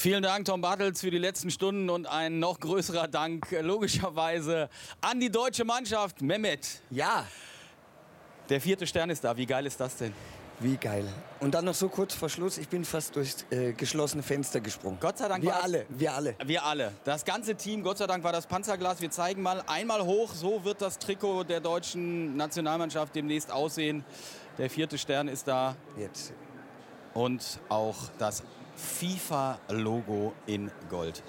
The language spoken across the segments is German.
Vielen Dank, Tom Bartels, für die letzten Stunden und ein noch größerer Dank äh, logischerweise an die deutsche Mannschaft. Mehmet. Ja. Der vierte Stern ist da. Wie geil ist das denn? Wie geil. Und dann noch so kurz vor Schluss, ich bin fast durchs äh, geschlossene Fenster gesprungen. Gott sei Dank Wir war alle, wir alle. Wir alle. Das ganze Team, Gott sei Dank war das Panzerglas. Wir zeigen mal einmal hoch. So wird das Trikot der deutschen Nationalmannschaft demnächst aussehen. Der vierte Stern ist da. Jetzt. Und auch das FIFA-Logo in Gold.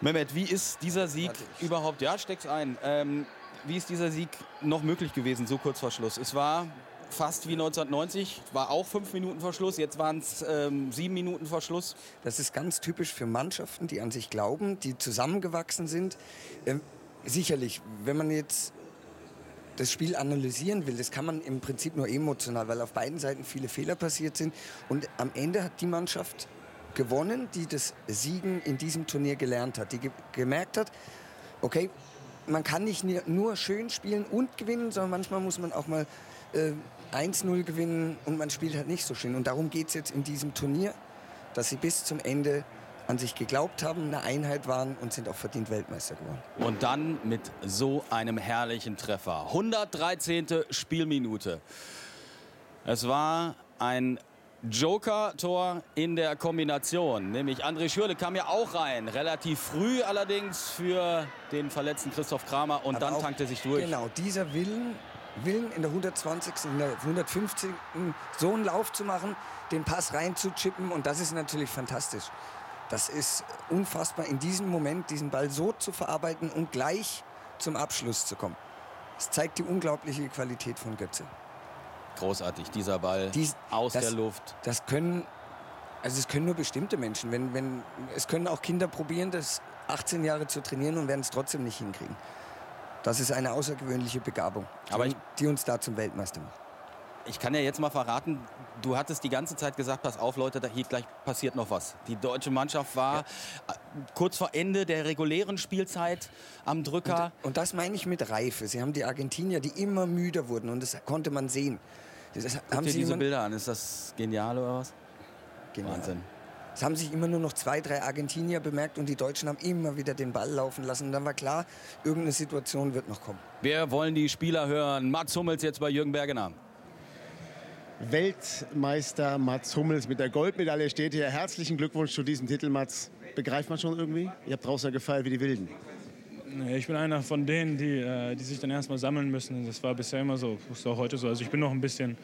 Mehmet, wie ist dieser Sieg überhaupt? Ja, steck's ein. Ähm, wie ist dieser Sieg noch möglich gewesen, so kurz vor Schluss? Es war fast wie 1990, war auch fünf Minuten vor Schluss, jetzt waren es ähm, sieben Minuten vor Schluss. Das ist ganz typisch für Mannschaften, die an sich glauben, die zusammengewachsen sind. Ähm, sicherlich, wenn man jetzt das Spiel analysieren will, das kann man im Prinzip nur emotional, weil auf beiden Seiten viele Fehler passiert sind. Und am Ende hat die Mannschaft gewonnen, die das Siegen in diesem Turnier gelernt hat, die ge gemerkt hat, okay, man kann nicht ni- nur schön spielen und gewinnen, sondern manchmal muss man auch mal äh, 1-0 gewinnen und man spielt halt nicht so schön. Und darum geht es jetzt in diesem Turnier, dass sie bis zum Ende an sich geglaubt haben, eine Einheit waren und sind auch verdient Weltmeister geworden. Und dann mit so einem herrlichen Treffer. 113. Spielminute. Es war ein Joker-Tor in der Kombination. Nämlich André Schürle kam ja auch rein. Relativ früh allerdings für den verletzten Christoph Kramer. Und Aber dann tankte sich durch. Genau, dieser Willen, Willen in der 120., in der 150. so einen Lauf zu machen, den Pass reinzuchippen und das ist natürlich fantastisch. Das ist unfassbar, in diesem Moment diesen Ball so zu verarbeiten und gleich zum Abschluss zu kommen. Das zeigt die unglaubliche Qualität von Götze. Großartig, dieser Ball Dies- aus das- der Luft. Das können, also es können nur bestimmte Menschen. Wenn, wenn, es können auch Kinder probieren, das 18 Jahre zu trainieren und werden es trotzdem nicht hinkriegen. Das ist eine außergewöhnliche Begabung, die, ich- die uns da zum Weltmeister macht. Ich kann ja jetzt mal verraten, du hattest die ganze Zeit gesagt, pass auf Leute, da hier gleich passiert noch was. Die deutsche Mannschaft war äh, kurz vor Ende der regulären Spielzeit am Drücker. Und das meine ich mit Reife. Sie haben die Argentinier, die immer müder wurden und das konnte man sehen. Das Guck haben dir sie diese Bilder an, ist das genial oder was? Genial. Wahnsinn. Es haben sich immer nur noch zwei, drei Argentinier bemerkt und die Deutschen haben immer wieder den Ball laufen lassen. Und dann war klar, irgendeine Situation wird noch kommen. Wir wollen die Spieler hören. Mats Hummels jetzt bei Jürgen Bergener. Weltmeister Mats Hummels mit der Goldmedaille steht hier. Herzlichen Glückwunsch zu diesem Titel, Mats. Begreift man schon irgendwie? Ihr habt draußen gefeiert wie die Wilden. Ich bin einer von denen, die, äh, die sich dann erstmal sammeln müssen. Das war bisher immer so, das ist auch heute so. Also ich bin noch ein bisschen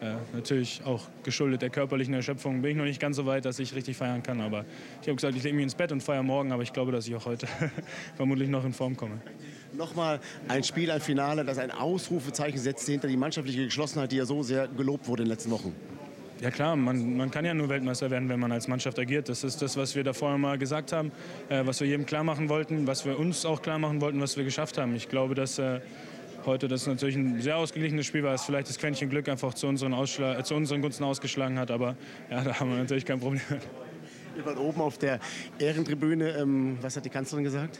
äh, natürlich auch geschuldet der körperlichen Erschöpfung. Bin ich noch nicht ganz so weit, dass ich richtig feiern kann. Aber ich habe gesagt, ich lege mich ins Bett und feiere morgen. Aber ich glaube, dass ich auch heute vermutlich noch in Form komme. Nochmal ein Spiel, ein Finale, das ein Ausrufezeichen setzt hinter die mannschaftliche Geschlossenheit, die ja so sehr gelobt wurde in den letzten Wochen. Ja klar, man, man kann ja nur Weltmeister werden, wenn man als Mannschaft agiert. Das ist das, was wir da vorher mal gesagt haben, äh, was wir jedem klar machen wollten, was wir uns auch klar machen wollten, was wir geschafft haben. Ich glaube, dass äh, heute das natürlich ein sehr ausgeglichenes Spiel war, es vielleicht das Quäntchen Glück einfach zu unseren, äh, zu unseren Gunsten ausgeschlagen hat. Aber ja, da haben wir natürlich kein Problem. Ihr wart oben auf der Ehrentribüne. Ähm, was hat die Kanzlerin gesagt?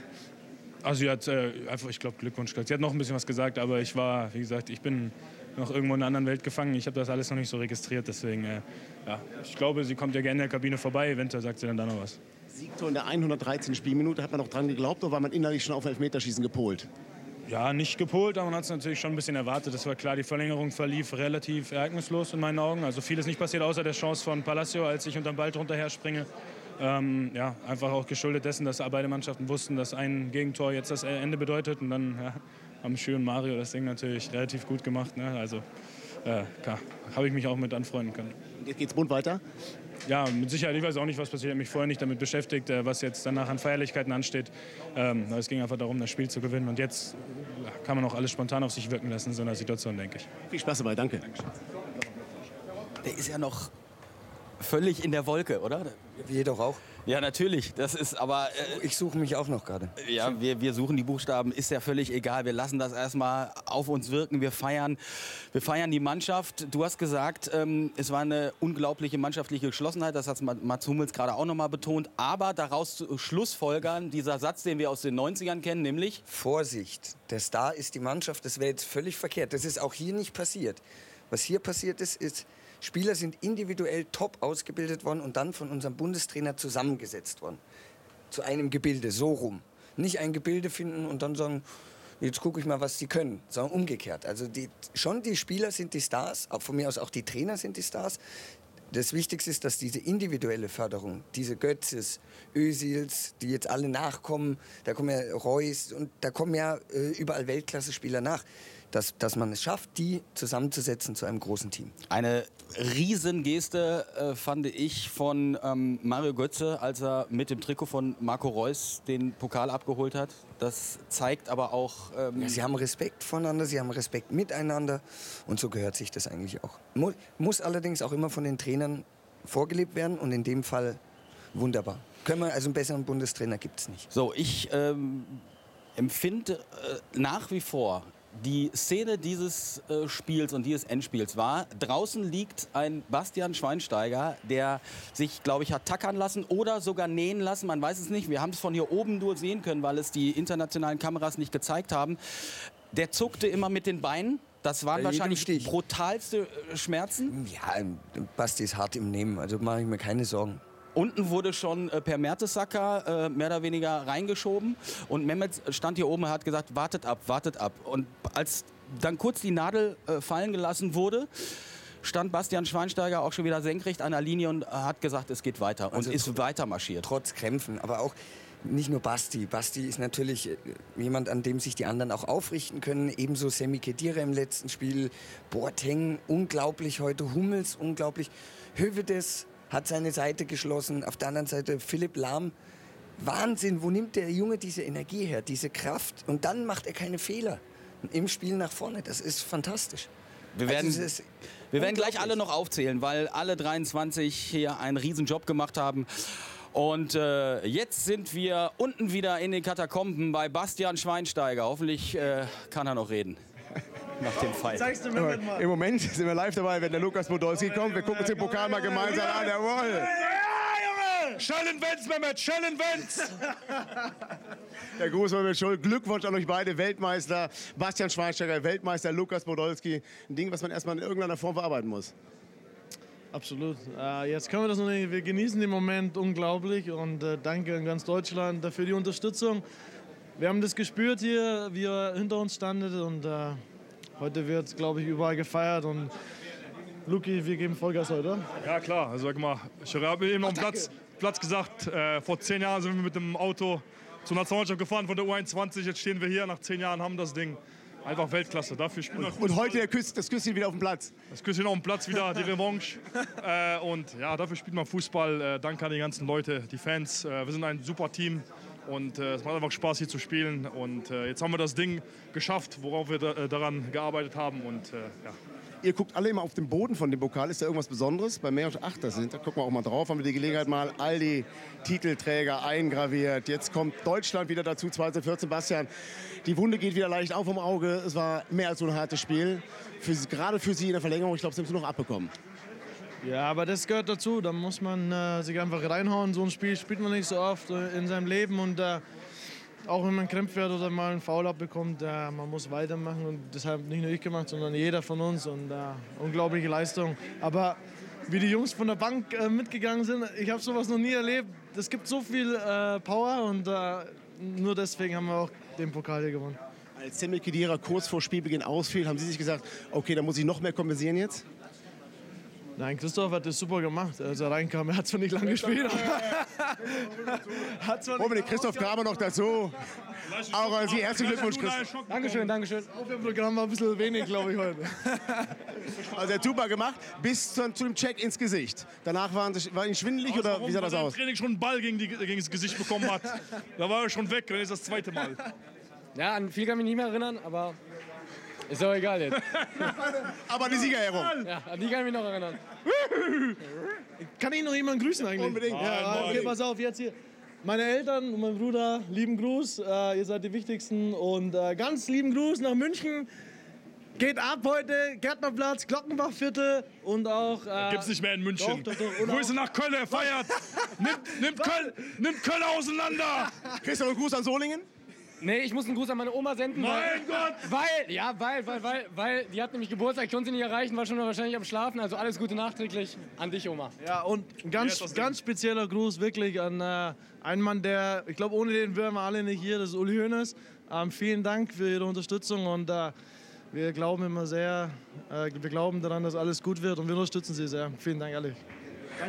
Also sie hat äh, einfach, ich glaube, Glückwunsch gesagt. Sie hat noch ein bisschen was gesagt, aber ich war, wie gesagt, ich bin noch irgendwo in einer anderen Welt gefangen. Ich habe das alles noch nicht so registriert, deswegen, äh, ja, ich glaube, sie kommt ja gerne in der Kabine vorbei. Eventuell sagt sie dann da noch was. Siegtor in der 113. Spielminute. Hat man noch dran geglaubt oder war man innerlich schon auf Elfmeterschießen gepolt? Ja, nicht gepolt, aber man hat es natürlich schon ein bisschen erwartet. Das war klar, die Verlängerung verlief relativ ereignislos in meinen Augen. Also vieles nicht passiert, außer der Chance von Palacio, als ich unterm Ball drunter herspringe. Ähm, ja, einfach auch geschuldet dessen, dass beide Mannschaften wussten, dass ein Gegentor jetzt das Ende bedeutet. Und dann ja, haben Schü und Mario das Ding natürlich relativ gut gemacht. Ne? Also äh, klar, habe ich mich auch mit anfreunden können. Jetzt geht's bunt weiter. Ja, mit Sicherheit. Ich weiß auch nicht, was passiert. Ich habe mich vorher nicht damit beschäftigt, äh, was jetzt danach an Feierlichkeiten ansteht. Ähm, es ging einfach darum, das Spiel zu gewinnen. Und jetzt kann man auch alles spontan auf sich wirken lassen in so einer Situation, denke ich. Viel Spaß dabei, danke. Der ist ja noch völlig in der Wolke, oder? Jedoch auch. Ja, natürlich. Das ist aber. Äh, Ich suche mich auch noch gerade. Ja, wir, wir suchen die Buchstaben, ist ja völlig egal. Wir lassen das erstmal auf uns wirken. Wir feiern, wir feiern die Mannschaft. Du hast gesagt, ähm, es war eine unglaubliche mannschaftliche Geschlossenheit. Das hat Mats Hummels gerade auch nochmal betont. Aber daraus zu schlussfolgern, dieser Satz, den wir aus den 90ern kennen, nämlich Vorsicht, der Star ist die Mannschaft. Das wäre jetzt völlig verkehrt. Das ist auch hier nicht passiert. Was hier passiert ist, ist, Spieler sind individuell top ausgebildet worden und dann von unserem Bundestrainer zusammengesetzt worden. Zu einem Gebilde, so rum. Nicht ein Gebilde finden und dann sagen, jetzt gucke ich mal, was sie können, sondern umgekehrt. Also die, schon die Spieler sind die Stars, auch von mir aus auch die Trainer sind die Stars. Das Wichtigste ist, dass diese individuelle Förderung, diese Götzes, Özils, die jetzt alle nachkommen, da kommen ja Reus und da kommen ja äh, überall Weltklasse-Spieler nach, dass, dass man es schafft, die zusammenzusetzen zu einem großen Team. Eine Riesengeste äh, fand ich von ähm, Mario Götze, als er mit dem Trikot von Marco Reus den Pokal abgeholt hat. Das zeigt aber auch. Ähm, Ja, sie haben Respekt voneinander, sie haben Respekt miteinander und so gehört sich das eigentlich auch. Mu muss allerdings auch immer von den Trainern vorgelebt werden und in dem Fall wunderbar. Können wir, also einen besseren Bundestrainer gibt es nicht. So, ich ähm, empfinde äh, nach wie vor die Szene dieses äh, Spiels und dieses Endspiels war, draußen liegt ein Bastian Schweinsteiger, der sich, glaube ich, hat tackern lassen oder sogar nähen lassen. Man weiß es nicht. Wir haben es von hier oben nur sehen können, weil es die internationalen Kameras nicht gezeigt haben. Der zuckte immer mit den Beinen. Das waren jedem wahrscheinlich Stich. brutalste äh, Schmerzen. Ja, ähm, Basti ist hart im Nehmen, also mache ich mir keine Sorgen. Unten wurde schon äh, per Mertesacker äh, mehr oder weniger reingeschoben. Und Mehmet stand hier oben und hat gesagt, wartet ab, wartet ab. Und als dann kurz die Nadel äh, fallen gelassen wurde, stand Bastian Schweinsteiger auch schon wieder senkrecht an der Linie und hat gesagt, es geht weiter. Also und ist weiter marschiert. Trotz Krämpfen, aber auch nicht nur Basti. Basti ist natürlich äh, jemand, an dem sich die anderen auch aufrichten können. Ebenso Semi Khedira im letzten Spiel. Boateng, unglaublich heute. Hummels, unglaublich. Hövedes hat seine Seite geschlossen. Auf der anderen Seite Philipp Lahm. Wahnsinn, wo nimmt der Junge diese Energie her, diese Kraft? Und dann macht er keine Fehler im Spiel nach vorne. Das ist fantastisch. Wir werden, Also es ist wir werden gleich alle noch aufzählen, weil alle 23 hier einen riesen Job gemacht haben. Und äh, jetzt sind wir unten wieder in den Katakomben bei Bastian Schweinsteiger. Hoffentlich äh, kann er noch reden. Nach dem Mehmet mal. Im Moment sind wir live dabei, wenn der Lukas Podolski kommt. Wir gucken uns den Pokal mal gemeinsam an. Jawohl! Ja, Junge! Mehmet, Schellen Wenz! Der Gruß von mir Schuld. Glückwunsch an euch beide, Weltmeister. Bastian Schweinsteiger, Weltmeister Lukas Podolski. Ein Ding, was man erstmal in irgendeiner Form verarbeiten muss. Absolut. Äh, jetzt können wir das noch nicht. Wir genießen den Moment unglaublich und äh, danke an ganz Deutschland dafür die Unterstützung. Wir haben das gespürt hier, wie ihr hinter uns standet und äh, heute wird, glaube ich, überall gefeiert und Luki, wir geben Vollgas heute. oder? Ja klar, also sag mal, ich habe eben noch einen Platz, Platz gesagt. Äh, vor zehn Jahren sind wir mit dem Auto zur Nationalmannschaft gefahren von der U21. Jetzt stehen wir hier, nach zehn Jahren haben das Ding. Einfach Weltklasse. Dafür spielen wir Und heute der Küss, das Küsschen wieder auf dem Platz. das Küsschen auf dem Platz wieder, die Revanche. äh, und ja, dafür spielt man Fußball. Äh, danke an die ganzen Leute, die Fans. Äh, wir sind ein super Team. Und äh, es macht einfach Spaß hier zu spielen. Und äh, jetzt haben wir das Ding geschafft, worauf wir da, äh, daran gearbeitet haben. Und äh, ja, Ihr guckt alle immer auf den Boden von dem Pokal. Ist da irgendwas Besonderes? Bei mehr ach, da sind, da gucken wir auch mal drauf. Haben wir die Gelegenheit mal all die Titelträger eingraviert. Jetzt kommt Deutschland wieder dazu, 2014. Bastian, die Wunde geht wieder leicht auf vom Auge. Es war mehr als so ein hartes Spiel. Für, gerade für Sie in der Verlängerung, ich glaube, Sie haben es nur noch abbekommen. Ja, aber das gehört dazu. Da muss man äh, sich einfach reinhauen. So ein Spiel spielt man nicht so oft äh, in seinem Leben und äh, auch wenn man Krämpfe hat oder mal einen Foul abbekommt, äh, man muss weitermachen und deshalb nicht nur ich gemacht, sondern jeder von uns und äh, unglaubliche Leistung. Aber wie die Jungs von der Bank äh, mitgegangen sind, ich habe sowas noch nie erlebt. Es gibt so viel Power und nur deswegen haben wir auch den Pokal hier gewonnen. Als Semil Kedira kurz vor Spielbeginn ausfiel, haben Sie sich gesagt, okay, da muss ich noch mehr kompensieren jetzt? Nein, Christoph hat das super gemacht. Als er reinkam, er hat zwar nicht lange gespielt. hat zwar nicht Dominik, Christoph Kramer noch dazu. Auch an Sie, herzlichen Glückwunsch, Christoph. Dankeschön, Dankeschön. Aufwärmprogramm war ein bisschen wenig, glaube ich, heute. Also er hat super gemacht, bis zu, zu dem Check ins Gesicht. Danach waren Sie, war Ihnen schwindelig oder wie sah das Weil er aus? im Training schon einen Ball gegen, die, gegen das Gesicht bekommen hat. da war er schon weg, und jetzt das zweite Mal. Ja, an viel kann ich mich nicht mehr erinnern, aber ist auch egal jetzt. Aber die Siegerehrung. Ja, an die kann ich mich noch erinnern. Kann ich noch jemanden grüßen eigentlich? Unbedingt. Ja, okay, pass auf, jetzt hier. Meine Eltern und mein Bruder, lieben Gruß. Äh, ihr seid die Wichtigsten. Und äh, ganz lieben Gruß nach München. Geht ab heute, Gärtnerplatz, Glockenbachviertel und auch. Äh, Gibt's nicht mehr in München. Doch, doch, doch. Und Grüße nach Köln, er feiert. nimmt, nimmt, Köln, nimmt Köln auseinander. Christoph, und Gruß an Solingen. Nee, ich muss einen Gruß an meine Oma senden. Mein weil, Gott! Weil, ja, weil, weil, weil, weil, die hat nämlich Geburtstag, ich konnte sie nicht erreichen, war schon wahrscheinlich am Schlafen. Also alles Gute nachträglich an dich, Oma. Ja, und ein ganz, ganz spezieller Gruß wirklich an äh, einen Mann, der, ich glaube, ohne den wären wir alle nicht hier, das ist Uli Hoeneß. Ähm, vielen Dank für Ihre Unterstützung und äh, wir glauben immer sehr, äh, wir glauben daran, dass alles gut wird und wir unterstützen Sie sehr. Vielen Dank, alle.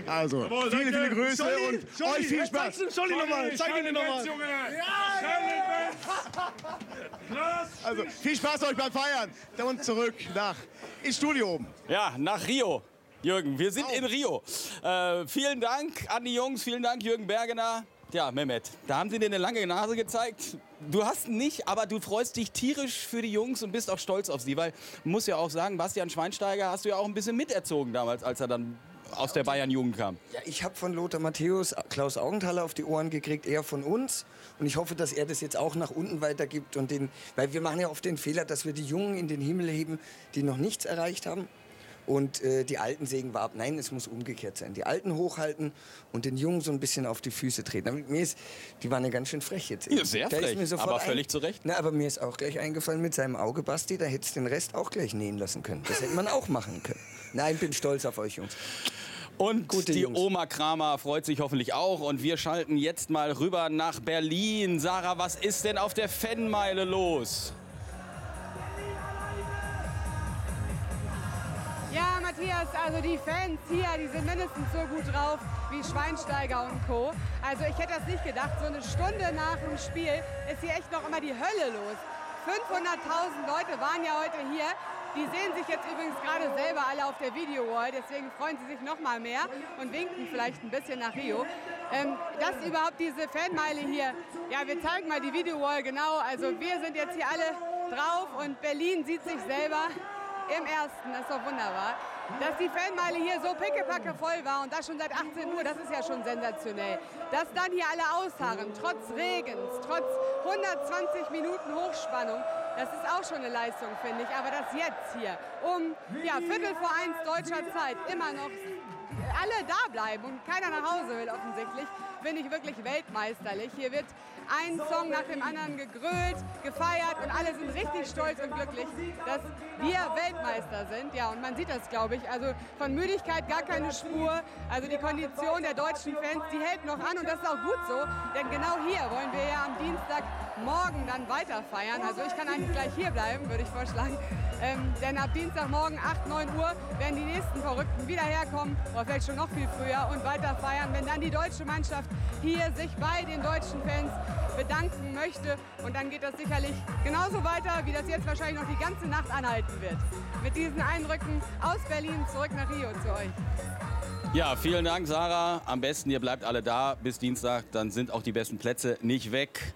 Also, Jawohl, viele, viele Grüße Scholli, und Scholli, euch viel Spaß. zeigst du Scholli nochmal. Zeig ihn dir nochmal. Also, viel Spaß euch beim Feiern. Und zurück nach ins Studio. Ja, nach Rio. Jürgen, wir sind in Rio. Äh, vielen Dank an die Jungs, vielen Dank Jürgen Bergener. Ja, Mehmet, da haben sie dir eine lange Nase gezeigt. Du hast nicht, aber du freust dich tierisch für die Jungs und bist auch stolz auf sie, weil muss ja auch sagen, Bastian Schweinsteiger hast du ja auch ein bisschen miterzogen damals, als er dann aus der Bayern-Jugend kam. Ja, ich habe von Lothar Matthäus Klaus Augenthaler auf die Ohren gekriegt, er von uns. Und ich hoffe, dass er das jetzt auch nach unten weitergibt. Und den, weil wir machen ja oft den Fehler, dass wir die Jungen in den Himmel heben, die noch nichts erreicht haben. Und äh, die Alten sägen wir ab. Nein, es muss umgekehrt sein. Die Alten hochhalten und den Jungen so ein bisschen auf die Füße treten. Aber mir ist, die waren ja ganz schön frech jetzt. Ja, sehr Da frech, aber völlig zu Recht. Na, aber mir ist auch gleich eingefallen mit seinem Auge, Basti, da hättest du den Rest auch gleich nähen lassen können. Das hätte man auch machen können. Nein, bin stolz auf euch, Jungs. Und Gute die Jungs. Oma Kramer freut sich hoffentlich auch. Und wir schalten jetzt mal rüber nach Berlin. Sarah, was ist denn auf der Fanmeile los? Ja, Matthias, also die Fans hier, die sind mindestens so gut drauf wie Schweinsteiger und Co. Also ich hätte das nicht gedacht, so eine Stunde nach dem Spiel ist hier echt noch immer die Hölle los. 500.000 Leute waren ja heute hier. Die sehen sich jetzt übrigens gerade selber alle auf der Video-Wall, deswegen freuen sie sich noch mal mehr und winken vielleicht ein bisschen nach Rio. Ähm, dass überhaupt diese Fanmeile hier, ja, wir zeigen mal die Video-Wall genau. Also wir sind jetzt hier alle drauf und Berlin sieht sich selber im ersten, das ist doch wunderbar. Dass die Fanmeile hier so pickepacke voll war und das schon seit 18 Uhr, das ist ja schon sensationell. Dass dann hier alle ausharren, trotz Regens, trotz 120 Minuten Hochspannung, das ist auch schon eine Leistung, finde ich. Aber dass jetzt hier um ja, Viertel vor eins deutscher Zeit immer noch alle da bleiben und keiner nach Hause will offensichtlich, finde ich wirklich weltmeisterlich. Hier wird ein Song nach dem anderen gegrölt, gefeiert und alle sind richtig stolz und glücklich, dass wir Weltmeister sind. Ja, und man sieht das, glaube ich. Also von Müdigkeit gar keine Spur. Also die Kondition der deutschen Fans, die hält noch an und das ist auch gut so, denn genau hier wollen wir ja am Dienstagmorgen dann weiter feiern. Also ich kann eigentlich gleich hier bleiben, würde ich vorschlagen. Ähm, denn ab Dienstagmorgen 8, 9 Uhr werden die nächsten Verrückten wieder herkommen, oder vielleicht schon noch viel früher, und weiter feiern, wenn dann die deutsche Mannschaft hier sich bei den deutschen Fans bedanken möchte. Und dann geht das sicherlich genauso weiter, wie das jetzt wahrscheinlich noch die ganze Nacht anhalten wird. Mit diesen Eindrücken aus Berlin zurück nach Rio zu euch. Ja, vielen Dank, Sarah. Am besten, ihr bleibt alle da bis Dienstag, dann sind auch die besten Plätze nicht weg.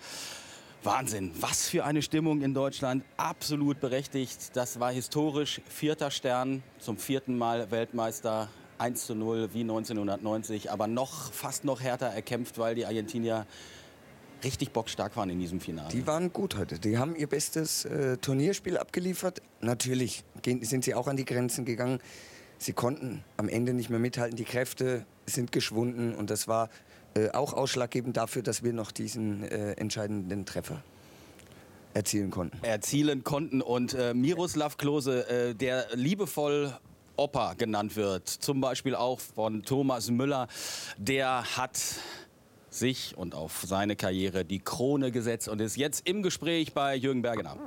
Wahnsinn, was für eine Stimmung in Deutschland. Absolut berechtigt. Das war historisch. Vierter Stern, zum vierten Mal Weltmeister. 1 zu 0 wie 1990, aber noch fast noch härter erkämpft, weil die Argentinier richtig bockstark waren in diesem Finale. Die waren gut heute. Die haben ihr bestes äh, Turnierspiel abgeliefert. Natürlich sind sie auch an die Grenzen gegangen. Sie konnten am Ende nicht mehr mithalten. Die Kräfte sind geschwunden und das war äh, auch ausschlaggebend dafür, dass wir noch diesen äh, entscheidenden Treffer erzielen konnten. erzielen konnten. Und äh, Miroslav Klose, äh, der liebevoll Opa genannt wird, zum Beispiel auch von Thomas Müller, der hat sich und auf seine Karriere die Krone gesetzt und ist jetzt im Gespräch bei Jürgen Bergener.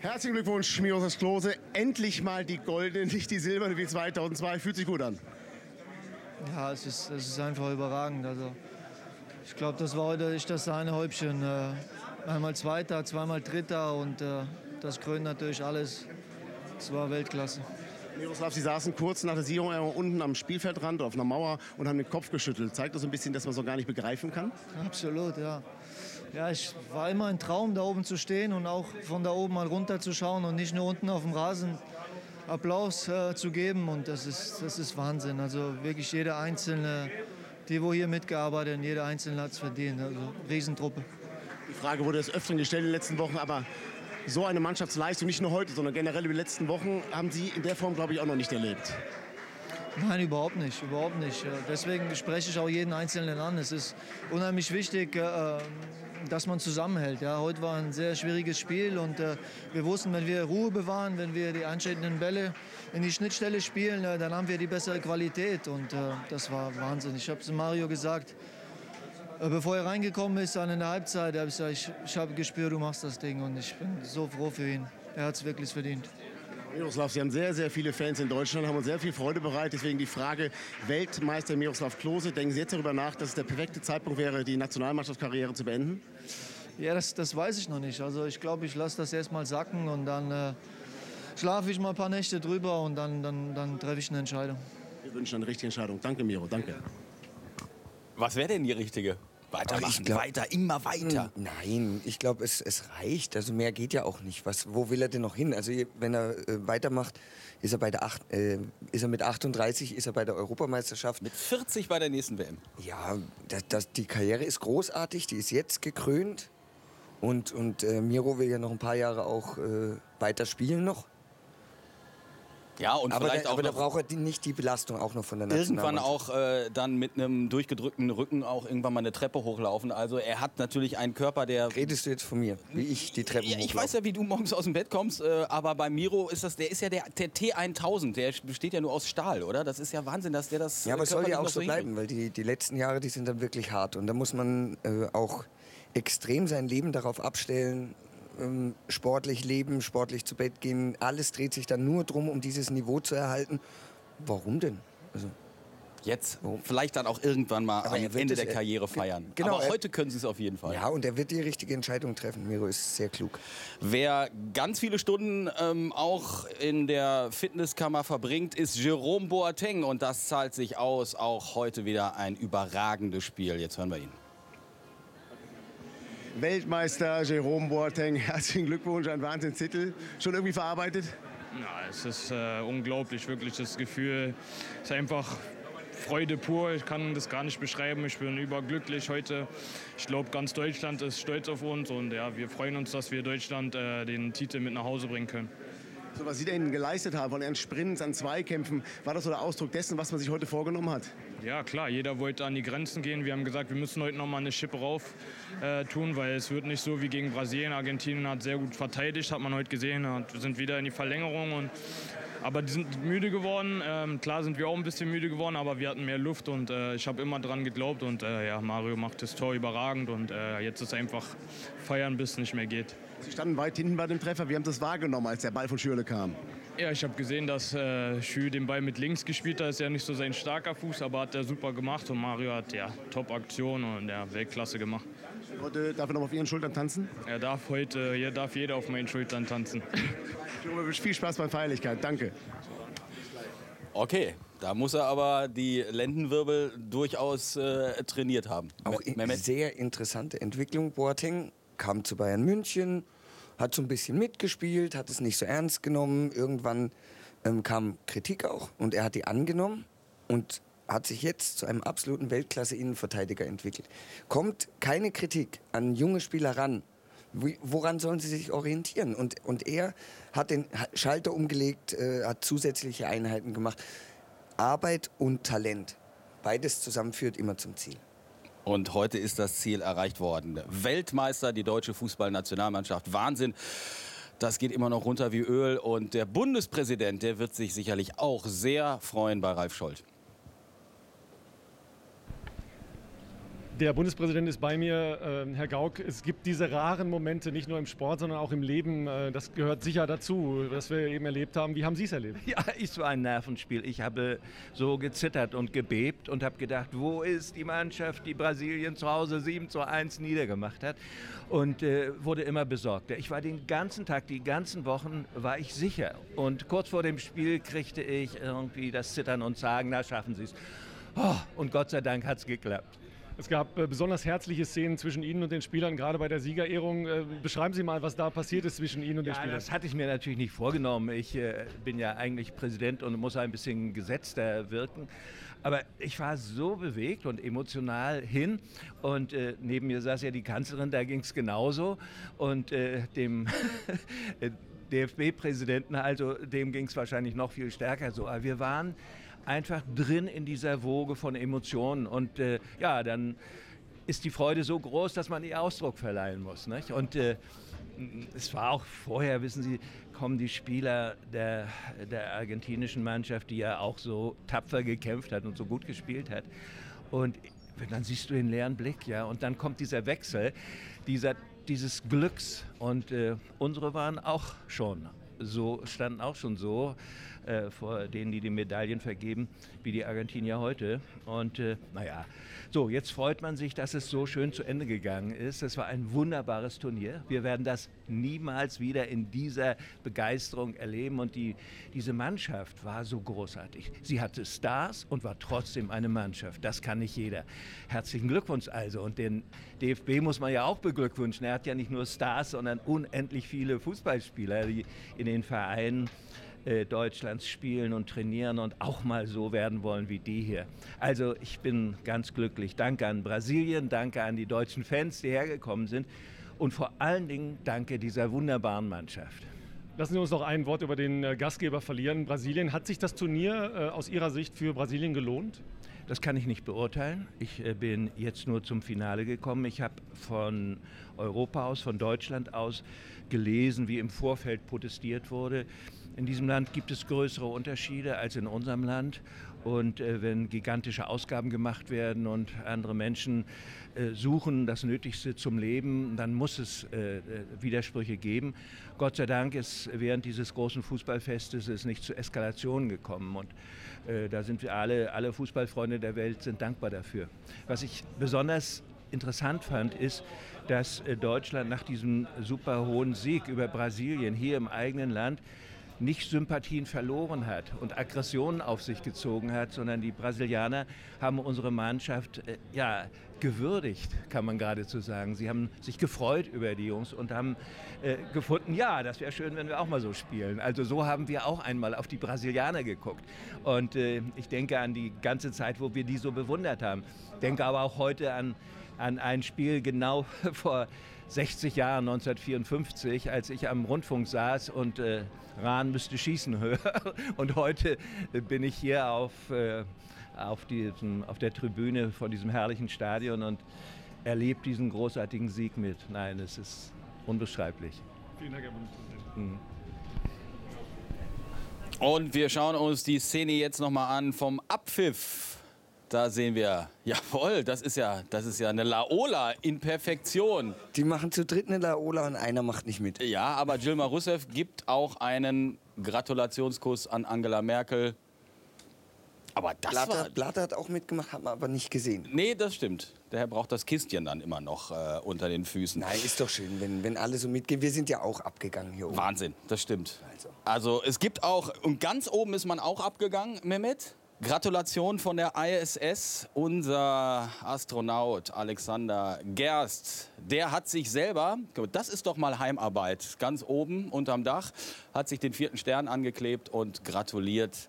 Herzlichen Glückwunsch, Miroslav Klose. Endlich mal die goldene, nicht die silberne wie 2002. Fühlt sich gut an. Ja, es ist, es ist einfach überragend. Also, ich glaube, das war heute nicht das Sahnehäubchen. Äh, einmal Zweiter, zweimal Dritter und äh, das krönt natürlich alles. Es war Weltklasse. Miroslav, Sie saßen kurz nach der einmal unten am Spielfeldrand auf einer Mauer und haben den Kopf geschüttelt. Zeigt das ein bisschen, dass man so gar nicht begreifen kann? Absolut, ja. Ja, ich war immer ein Traum, da oben zu stehen und auch von da oben mal runter zu schauen und nicht nur unten auf dem Rasen Applaus äh, zu geben. Und das ist, das ist Wahnsinn. Also wirklich jeder Einzelne, die wo hier mitgearbeitet haben, jeder Einzelne hat es verdient. Also Riesentruppe. Die Frage wurde des Öfteren gestellt in den letzten Wochen, aber so eine Mannschaftsleistung, nicht nur heute, sondern generell über die letzten Wochen, haben Sie in der Form, glaube ich, auch noch nicht erlebt. Nein, überhaupt nicht, überhaupt nicht. Deswegen spreche ich auch jeden Einzelnen an. Es ist unheimlich wichtig, äh, dass man zusammenhält. Ja, heute war ein sehr schwieriges Spiel und äh, wir wussten, wenn wir Ruhe bewahren, wenn wir die einschätzenden Bälle in die Schnittstelle spielen, äh, dann haben wir die bessere Qualität und das war Wahnsinn. Ich habe es Mario gesagt, bevor er reingekommen ist, dann in der Halbzeit, habe ich ich, ich habe gespürt, du machst das Ding und ich bin so froh für ihn. Er hat es wirklich verdient. Miroslav, Sie haben sehr, sehr viele Fans in Deutschland, haben uns sehr viel Freude bereitet. Deswegen die Frage, Weltmeister Miroslav Klose, denken Sie jetzt darüber nach, dass es der perfekte Zeitpunkt wäre, die Nationalmannschaftskarriere zu beenden? Ja, das, das weiß ich noch nicht. Also ich glaube, ich lasse das erst mal sacken und dann äh, schlafe ich mal ein paar Nächte drüber und dann, dann, dann treffe ich eine Entscheidung. Wir wünschen eine richtige Entscheidung. Danke, Miro. Danke. Was wäre denn die richtige? Weitermachen, glaub, weiter, immer weiter. Nein, ich glaube, es, es reicht. Also mehr geht ja auch nicht. Was, wo will er denn noch hin? Also wenn er äh, weitermacht, ist er, bei der acht, äh, ist er mit 38, ist er bei der Europameisterschaft. Mit 40 bei der nächsten WM. Ja, das, das, die Karriere ist großartig, die ist jetzt gekrönt. Und, und äh, Miro will ja noch ein paar Jahre auch äh, weiter spielen noch. Ja, und aber vielleicht da, auch aber da braucht er nicht die Belastung auch noch von der Irgendwann auch äh, dann mit einem durchgedrückten Rücken auch irgendwann mal eine Treppe hochlaufen. Also er hat natürlich einen Körper, der... Redest du jetzt von mir, wie ich die Treppe ja, Ich weiß ja, wie du morgens aus dem Bett kommst, äh, aber bei Miro ist das, der ist ja der, der T1000, der besteht ja nur aus Stahl, oder? Das ist ja Wahnsinn, dass der das... Ja, aber es soll ja auch so bleiben, weil die, die letzten Jahre, die sind dann wirklich hart. Und da muss man äh, auch extrem sein Leben darauf abstellen, ähm, sportlich leben, sportlich zu Bett gehen. Alles dreht sich dann nur darum, um dieses Niveau zu erhalten. Warum denn? Also, Jetzt, Warum? vielleicht dann auch irgendwann mal am Ende der Karriere feiern. Genau, Aber heute können Sie es auf jeden Fall. Ja, und er wird die richtige Entscheidung treffen. Miro ist sehr klug. Wer ganz viele Stunden ähm, auch in der Fitnesskammer verbringt, ist Jerome Boateng. Und das zahlt sich aus. Auch heute wieder ein überragendes Spiel. Jetzt hören wir ihn. Weltmeister Jerome Boateng, herzlichen Glückwunsch, ein Wahnsinnstitel. Schon irgendwie verarbeitet? Ja, es ist äh, unglaublich, wirklich das Gefühl. Es ist einfach Freude pur. Ich kann das gar nicht beschreiben. Ich bin überglücklich heute. Ich glaube, ganz Deutschland ist stolz auf uns und ja, wir freuen uns, dass wir Deutschland äh, den Titel mit nach Hause bringen können. So, was Sie denn geleistet haben, von Ihren Sprints an Zweikämpfen, war das so der Ausdruck dessen, was man sich heute vorgenommen hat? Ja, klar, jeder wollte an die Grenzen gehen. Wir haben gesagt, wir müssen heute noch mal eine Schippe rauf äh, tun, weil es wird nicht so wie gegen Brasilien. Argentinien hat sehr gut verteidigt, hat man heute gesehen. Wir sind wieder in die Verlängerung und aber die sind müde geworden. Ähm, klar sind wir auch ein bisschen müde geworden, aber wir hatten mehr Luft und äh, ich habe immer dran geglaubt. Und äh, ja, Mario macht das Tor überragend und äh, jetzt ist einfach feiern, bis es nicht mehr geht. Sie standen weit hinten bei dem Treffer. Wie haben Sie das wahrgenommen, als der Ball von Schürle kam? Ja, ich habe gesehen, dass äh, Schü den Ball mit links gespielt hat. Ist ja nicht so sein starker Fuß, aber hat er super gemacht. Und Mario hat ja Top-Aktion und ja, Weltklasse gemacht. Heute darf er noch auf Ihren Schultern tanzen? Er darf heute, hier darf jeder auf meinen Schultern tanzen. Viel Spaß bei Feierlichkeit. Danke. Okay, da muss er aber die Lendenwirbel durchaus äh, trainiert haben. Auch Mehmet? sehr interessante Entwicklung. Boateng kam zu Bayern München, hat so ein bisschen mitgespielt, hat es nicht so ernst genommen. Irgendwann ähm, kam Kritik auch und er hat die angenommen und hat sich jetzt zu einem absoluten Weltklasse-Innenverteidiger entwickelt. Kommt keine Kritik an junge Spieler ran, woran sollen sie sich orientieren? Und, und er hat den Schalter umgelegt, äh, hat zusätzliche Einheiten gemacht. Arbeit und Talent, beides zusammen führt immer zum Ziel. Und heute ist das Ziel erreicht worden. Weltmeister, die deutsche Fußballnationalmannschaft. Wahnsinn. Das geht immer noch runter wie Öl. Und der Bundespräsident, der wird sich sicherlich auch sehr freuen bei Ralf Scholz. Der Bundespräsident ist bei mir, äh, Herr Gauck. Es gibt diese raren Momente, nicht nur im Sport, sondern auch im Leben. Äh, das gehört sicher dazu, was wir eben erlebt haben. Wie haben Sie es erlebt? Ja, es war ein Nervenspiel. Ich habe so gezittert und gebebt und habe gedacht, wo ist die Mannschaft, die Brasilien zu Hause 7 zu 1 niedergemacht hat? Und äh, wurde immer besorgter. Ich war den ganzen Tag, die ganzen Wochen, war ich sicher. Und kurz vor dem Spiel kriegte ich irgendwie das Zittern und Sagen, na schaffen Sie es. Oh, und Gott sei Dank hat es geklappt. Es gab äh, besonders herzliche Szenen zwischen Ihnen und den Spielern, gerade bei der Siegerehrung. Äh, beschreiben Sie mal, was da passiert ist zwischen Ihnen und ja, den Spielern. Das hatte ich mir natürlich nicht vorgenommen. Ich äh, bin ja eigentlich Präsident und muss ein bisschen gesetzter wirken. Aber ich war so bewegt und emotional hin. Und äh, neben mir saß ja die Kanzlerin, da ging es genauso. Und äh, dem DFB-Präsidenten, also dem ging es wahrscheinlich noch viel stärker so. Aber wir waren einfach drin in dieser Woge von Emotionen. Und äh, ja, dann ist die Freude so groß, dass man ihr Ausdruck verleihen muss. Nicht? Und äh, es war auch vorher, wissen Sie, kommen die Spieler der, der argentinischen Mannschaft, die ja auch so tapfer gekämpft hat und so gut gespielt hat. Und dann siehst du den leeren Blick, ja, und dann kommt dieser Wechsel, dieser, dieses Glücks. Und äh, unsere waren auch schon so, standen auch schon so äh, vor denen, die die Medaillen vergeben, wie die Argentinier heute. Und äh, naja, so, jetzt freut man sich, dass es so schön zu Ende gegangen ist. Es war ein wunderbares Turnier. Wir werden das niemals wieder in dieser Begeisterung erleben. Und die, diese Mannschaft war so großartig. Sie hatte Stars und war trotzdem eine Mannschaft. Das kann nicht jeder. Herzlichen Glückwunsch also. Und den DFB muss man ja auch beglückwünschen. Er hat ja nicht nur Stars, sondern unendlich viele Fußballspieler, die in den Vereinen äh, Deutschlands spielen und trainieren und auch mal so werden wollen wie die hier. Also ich bin ganz glücklich. Danke an Brasilien, danke an die deutschen Fans, die hergekommen sind und vor allen Dingen danke dieser wunderbaren Mannschaft. Lassen Sie uns noch ein Wort über den äh, Gastgeber verlieren. Brasilien. Hat sich das Turnier äh, aus Ihrer Sicht für Brasilien gelohnt? Das kann ich nicht beurteilen. Ich bin jetzt nur zum Finale gekommen. Ich habe von Europa aus, von Deutschland aus gelesen, wie im Vorfeld protestiert wurde. In diesem Land gibt es größere Unterschiede als in unserem Land. Und äh, wenn gigantische Ausgaben gemacht werden und andere Menschen äh, suchen das Nötigste zum Leben, dann muss es äh, äh Widersprüche geben. Gott sei Dank ist während dieses großen Fußballfestes es nicht zu Eskalationen gekommen. Und äh, da sind wir alle, alle Fußballfreunde der Welt sind dankbar dafür. Was ich besonders interessant fand, ist, dass äh, Deutschland nach diesem super hohen Sieg über Brasilien hier im eigenen Land nicht Sympathien verloren hat und Aggressionen auf sich gezogen hat, sondern die Brasilianer haben unsere Mannschaft äh, ja, gewürdigt, kann man geradezu sagen. Sie haben sich gefreut über die Jungs und haben äh, gefunden, ja, das wäre schön, wenn wir auch mal so spielen. Also so haben wir auch einmal auf die Brasilianer geguckt. Und äh, ich denke an die ganze Zeit, wo wir die so bewundert haben. Denke aber auch heute an, an ein Spiel genau vor 60 Jahren, 1954, als ich am Rundfunk saß und äh, Rahn müsste schießen hören. Und heute bin ich hier auf, äh, auf, diesem, auf der Tribüne von diesem herrlichen Stadion und erlebe diesen großartigen Sieg mit. Nein, es ist unbeschreiblich. Vielen Dank, Herr Bundespräsident. Mhm. Und wir schauen uns die Szene jetzt nochmal an vom Abpfiff da sehen wir, jawohl, das ist ja, das ist ja eine Laola in Perfektion. Die machen zu dritt eine Laola und einer macht nicht mit. Ja, aber Dilma Rousseff gibt auch einen Gratulationskuss an Angela Merkel. Aber das Blatter, war... Blatter hat auch mitgemacht, hat man aber nicht gesehen. Nee, das stimmt. Der Herr braucht das Kistchen dann immer noch äh, unter den Füßen. Nein, ist doch schön, wenn, wenn alle so mitgehen. Wir sind ja auch abgegangen hier oben. Wahnsinn, das stimmt. Also. also es gibt auch, und ganz oben ist man auch abgegangen, Mehmet. Gratulation von der ISS. Unser Astronaut Alexander Gerst, der hat sich selber, das ist doch mal Heimarbeit, ganz oben unterm Dach, hat sich den vierten Stern angeklebt und gratuliert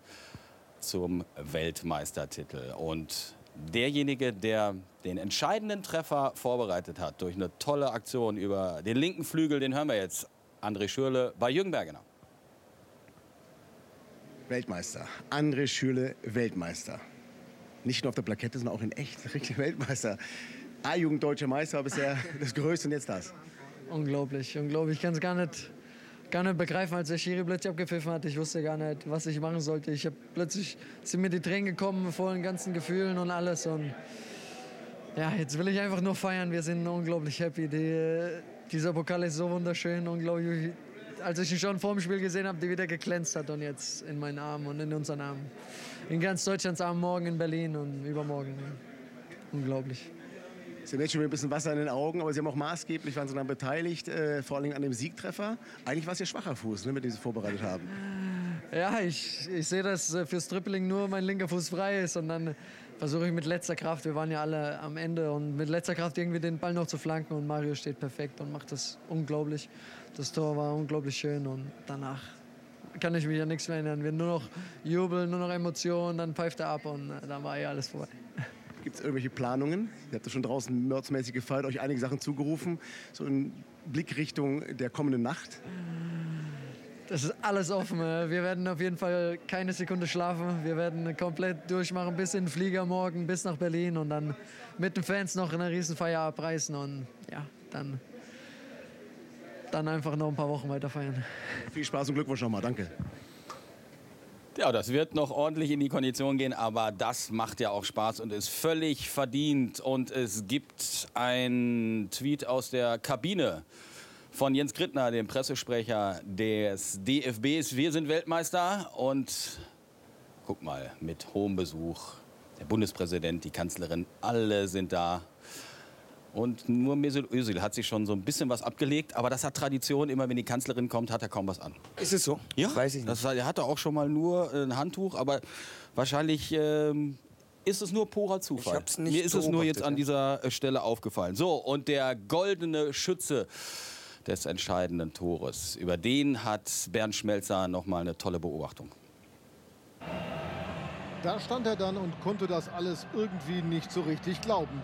zum Weltmeistertitel. Und derjenige, der den entscheidenden Treffer vorbereitet hat durch eine tolle Aktion über den linken Flügel, den hören wir jetzt. André Schürle bei Jürgen Bergener. Weltmeister. André Schürle, Weltmeister. Nicht nur auf der Plakette, sondern auch in echt, richtig Weltmeister. A-Jugend deutscher Meister bisher das Größte und jetzt das. Unglaublich, unglaublich. Ich kann es gar nicht, gar nicht begreifen, als der Schiri plötzlich abgepfiffen hat. Ich wusste gar nicht, was ich machen sollte. Ich habe plötzlich sind mir die Tränen gekommen vor den ganzen Gefühlen und alles. Und ja, jetzt will ich einfach nur feiern. Wir sind unglaublich happy. Die, dieser Pokal ist so wunderschön, unglaublich als ich ihn schon vor dem Spiel gesehen habe, die wieder geglänzt hat und jetzt in meinen Armen und in unseren Armen. In ganz Deutschlands Armen, morgen in Berlin und übermorgen. Unglaublich. Sie haben jetzt schon ein bisschen Wasser in den Augen, aber Sie haben auch maßgeblich waren Sie daran beteiligt, äh, vor allem an dem Siegtreffer. Eigentlich war es Ihr schwacher Fuß, ne, mit dem Sie vorbereitet haben. Ja, ich, ich sehe, dass äh, fürs Tripling nur mein linker Fuß frei ist und dann versuche ich mit letzter Kraft, wir waren ja alle am Ende und mit letzter Kraft irgendwie den Ball noch zu flanken und Mario steht perfekt und macht das unglaublich. Das Tor war unglaublich schön und danach kann ich mich an nichts mehr erinnern. Wir nur noch jubeln, nur noch Emotionen, dann pfeift er ab und äh, dann war eh alles vorbei. Gibt es irgendwelche Planungen? Ihr habt ja schon draußen mördsmäßig gefeiert, euch einige Sachen zugerufen, so in Blickrichtung der kommenden Nacht? Das ist alles offen. Äh, wir werden auf jeden Fall keine Sekunde schlafen. Wir werden komplett durchmachen bis in den Flieger morgen, bis nach Berlin und dann mit den Fans noch eine Riesenfeier abreißen und ja, dann, dann einfach noch ein paar Wochen weiter feiern. Viel Spaß und Glückwunsch nochmal. Danke. Ja, das wird noch ordentlich in die Kondition gehen, aber das macht ja auch Spaß und ist völlig verdient. Und es gibt einen Tweet aus der Kabine von Jens Grittner, dem Pressesprecher des DFBs. Wir sind Weltmeister und guck mal, mit hohem Besuch. Der Bundespräsident, die Kanzlerin, alle sind da. Und nur Mesut Özil hat sich schon so ein bisschen was abgelegt. Aber das hat Tradition. Immer wenn die Kanzlerin kommt, hat er kaum was an. Ist es so? Ja, Weiß ich nicht. Das, er hatte auch schon mal nur ein Handtuch. Aber wahrscheinlich ähm, ist es nur purer Zufall. Ich hab's nicht Mir ist es nur jetzt an dieser äh, Stelle aufgefallen. So, und der goldene Schütze des entscheidenden Tores. Über den hat Bernd Schmelzer noch mal eine tolle Beobachtung. Da stand er dann und konnte das alles irgendwie nicht so richtig glauben.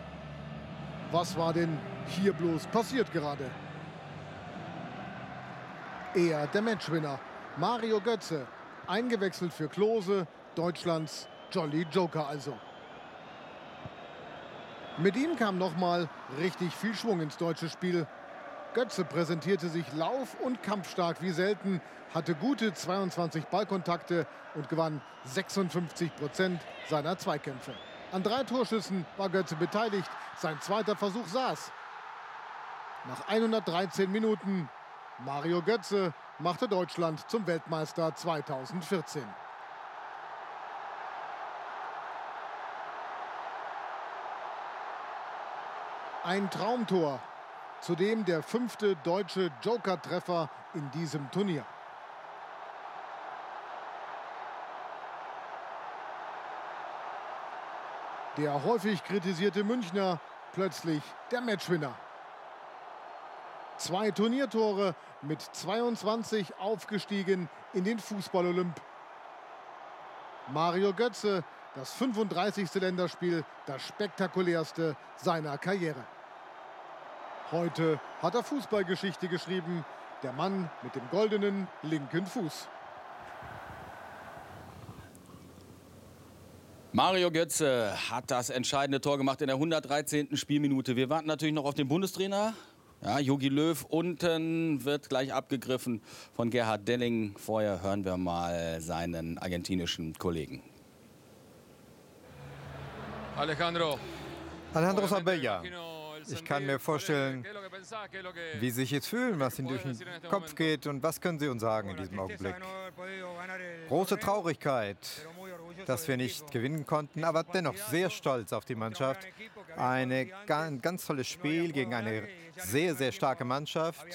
Was war denn hier bloß passiert gerade? Er, der Matchwinner, Mario Götze, eingewechselt für Klose, Deutschlands Jolly Joker also. Mit ihm kam nochmal richtig viel Schwung ins deutsche Spiel. Götze präsentierte sich lauf- und kampfstark wie selten, hatte gute 22 Ballkontakte und gewann 56 Prozent seiner Zweikämpfe. An drei Torschüssen war Götze beteiligt. Sein zweiter Versuch saß. Nach 113 Minuten Mario Götze machte Deutschland zum Weltmeister 2014. Ein Traumtor, zudem der fünfte deutsche Joker-Treffer in diesem Turnier. Der häufig kritisierte Münchner plötzlich der Matchwinner. Zwei Turniertore mit 22 aufgestiegen in den Fußball-Olymp. Mario Götze, das 35. Länderspiel, das spektakulärste seiner Karriere. Heute hat er Fußballgeschichte geschrieben, der Mann mit dem goldenen linken Fuß. Mario Götze hat das entscheidende Tor gemacht in der 113. Spielminute. Wir warten natürlich noch auf den Bundestrainer. Ja, Jogi Löw unten wird gleich abgegriffen von Gerhard Delling. Vorher hören wir mal seinen argentinischen Kollegen. Alejandro. Alejandro Sabella. Ich kann mir vorstellen, wie Sie sich jetzt fühlen, was Ihnen durch den Kopf geht und was können Sie uns sagen in diesem Augenblick. Große Traurigkeit, dass wir nicht gewinnen konnten, aber dennoch sehr stolz auf die Mannschaft. Eine, ein ganz tolles Spiel gegen eine sehr, sehr starke Mannschaft.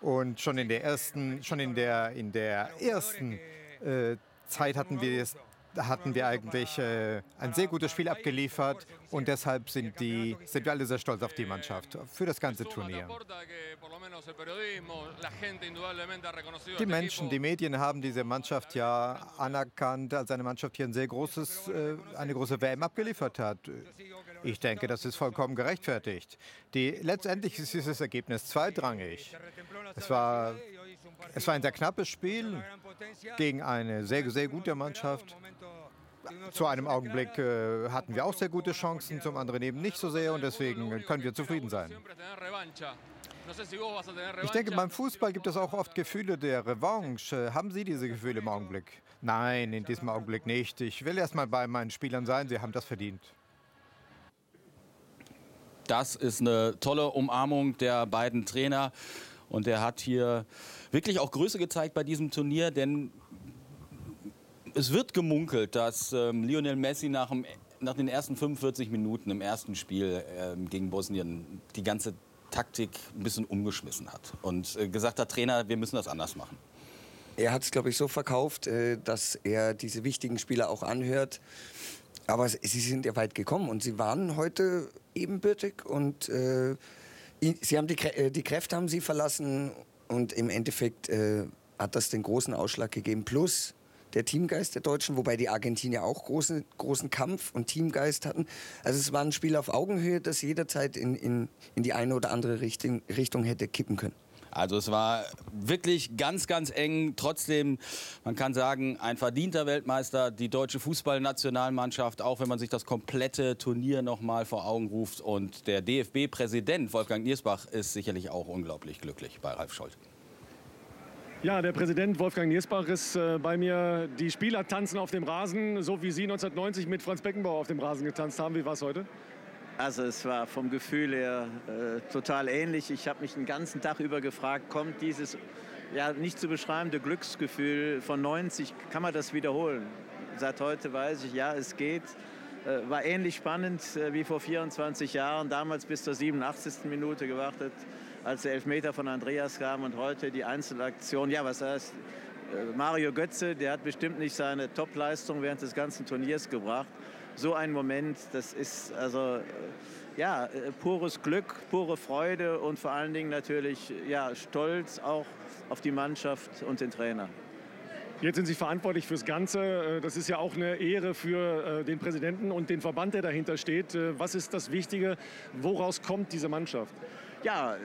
Und schon in der ersten, schon in der, in der ersten äh, Zeit hatten wir es hatten wir eigentlich äh, ein sehr gutes Spiel abgeliefert und deshalb sind, die, sind wir alle sehr stolz auf die Mannschaft für das ganze Turnier. Die Menschen, die Medien haben diese Mannschaft ja anerkannt als eine Mannschaft, die ein sehr großes, äh, eine große WM abgeliefert hat. Ich denke, das ist vollkommen gerechtfertigt. Die, letztendlich ist dieses Ergebnis zweitrangig. Es war, es war ein sehr knappes Spiel gegen eine sehr, sehr gute Mannschaft. Zu einem Augenblick äh, hatten wir auch sehr gute Chancen, zum anderen eben nicht so sehr und deswegen können wir zufrieden sein. Ich denke, beim Fußball gibt es auch oft Gefühle der Revanche. Haben Sie diese Gefühle im Augenblick? Nein, in diesem Augenblick nicht. Ich will erst mal bei meinen Spielern sein. Sie haben das verdient. Das ist eine tolle Umarmung der beiden Trainer. Und er hat hier wirklich auch Größe gezeigt bei diesem Turnier, denn es wird gemunkelt, dass ähm, Lionel Messi nach, dem, nach, den ersten 45 Minuten im ersten Spiel ähm, gegen Bosnien die ganze Taktik ein bisschen umgeschmissen hat und äh, gesagt hat, Trainer, wir müssen das anders machen. Er hat es, glaube ich, so verkauft, äh, dass er diese wichtigen Spieler auch anhört. Aber sie sind ja weit gekommen und sie waren heute ebenbürtig und äh, sie haben die, Krä die, Kräfte haben sie verlassen und im Endeffekt äh, hat das den großen Ausschlag gegeben. Plus der Teamgeist der Deutschen, wobei die Argentinier auch großen, großen Kampf und Teamgeist hatten. Also es war ein Spiel auf Augenhöhe, das jederzeit in, in, in die eine oder andere Richtung, Richtung hätte kippen können. Also es war wirklich ganz, ganz eng. Trotzdem, man kann sagen, ein verdienter Weltmeister, die deutsche Fußballnationalmannschaft, auch wenn man sich das komplette Turnier noch mal vor Augen ruft. Und der DFB-Präsident Wolfgang Niersbach ist sicherlich auch unglaublich glücklich bei Ralf Scholz. Ja, der Präsident Wolfgang Niersbach ist äh, bei mir. Die Spieler tanzen auf dem Rasen, so wie Sie 1990 mit Franz Beckenbauer auf dem Rasen getanzt haben. Wie war es heute? Also es war vom Gefühl her äh, total ähnlich. Ich habe mich den ganzen Tag über gefragt, kommt dieses ja, nicht zu beschreibende Glücksgefühl von 90, kann man das wiederholen? Seit heute weiß ich, ja, es geht. Äh, war ähnlich spannend äh, wie vor 24 Jahren, damals bis zur 87. Minute gewartet, als der Elfmeter von Andreas kam und heute die Einzelaktion. Ja, was heißt, äh, Mario Götze, der hat bestimmt nicht seine Topleistung während des ganzen Turniers gebracht so ein Moment, das ist also äh, ja, äh, pures Glück, pure Freude und vor allen Dingen natürlich ja, Stolz auch auf die Mannschaft und den Trainer. Jetzt sind Sie verantwortlich fürs Ganze. Das ist ja auch eine Ehre für den Präsidenten und den Verband, der dahinter steht. Was ist das Wichtige? Woraus kommt diese Mannschaft? Ja,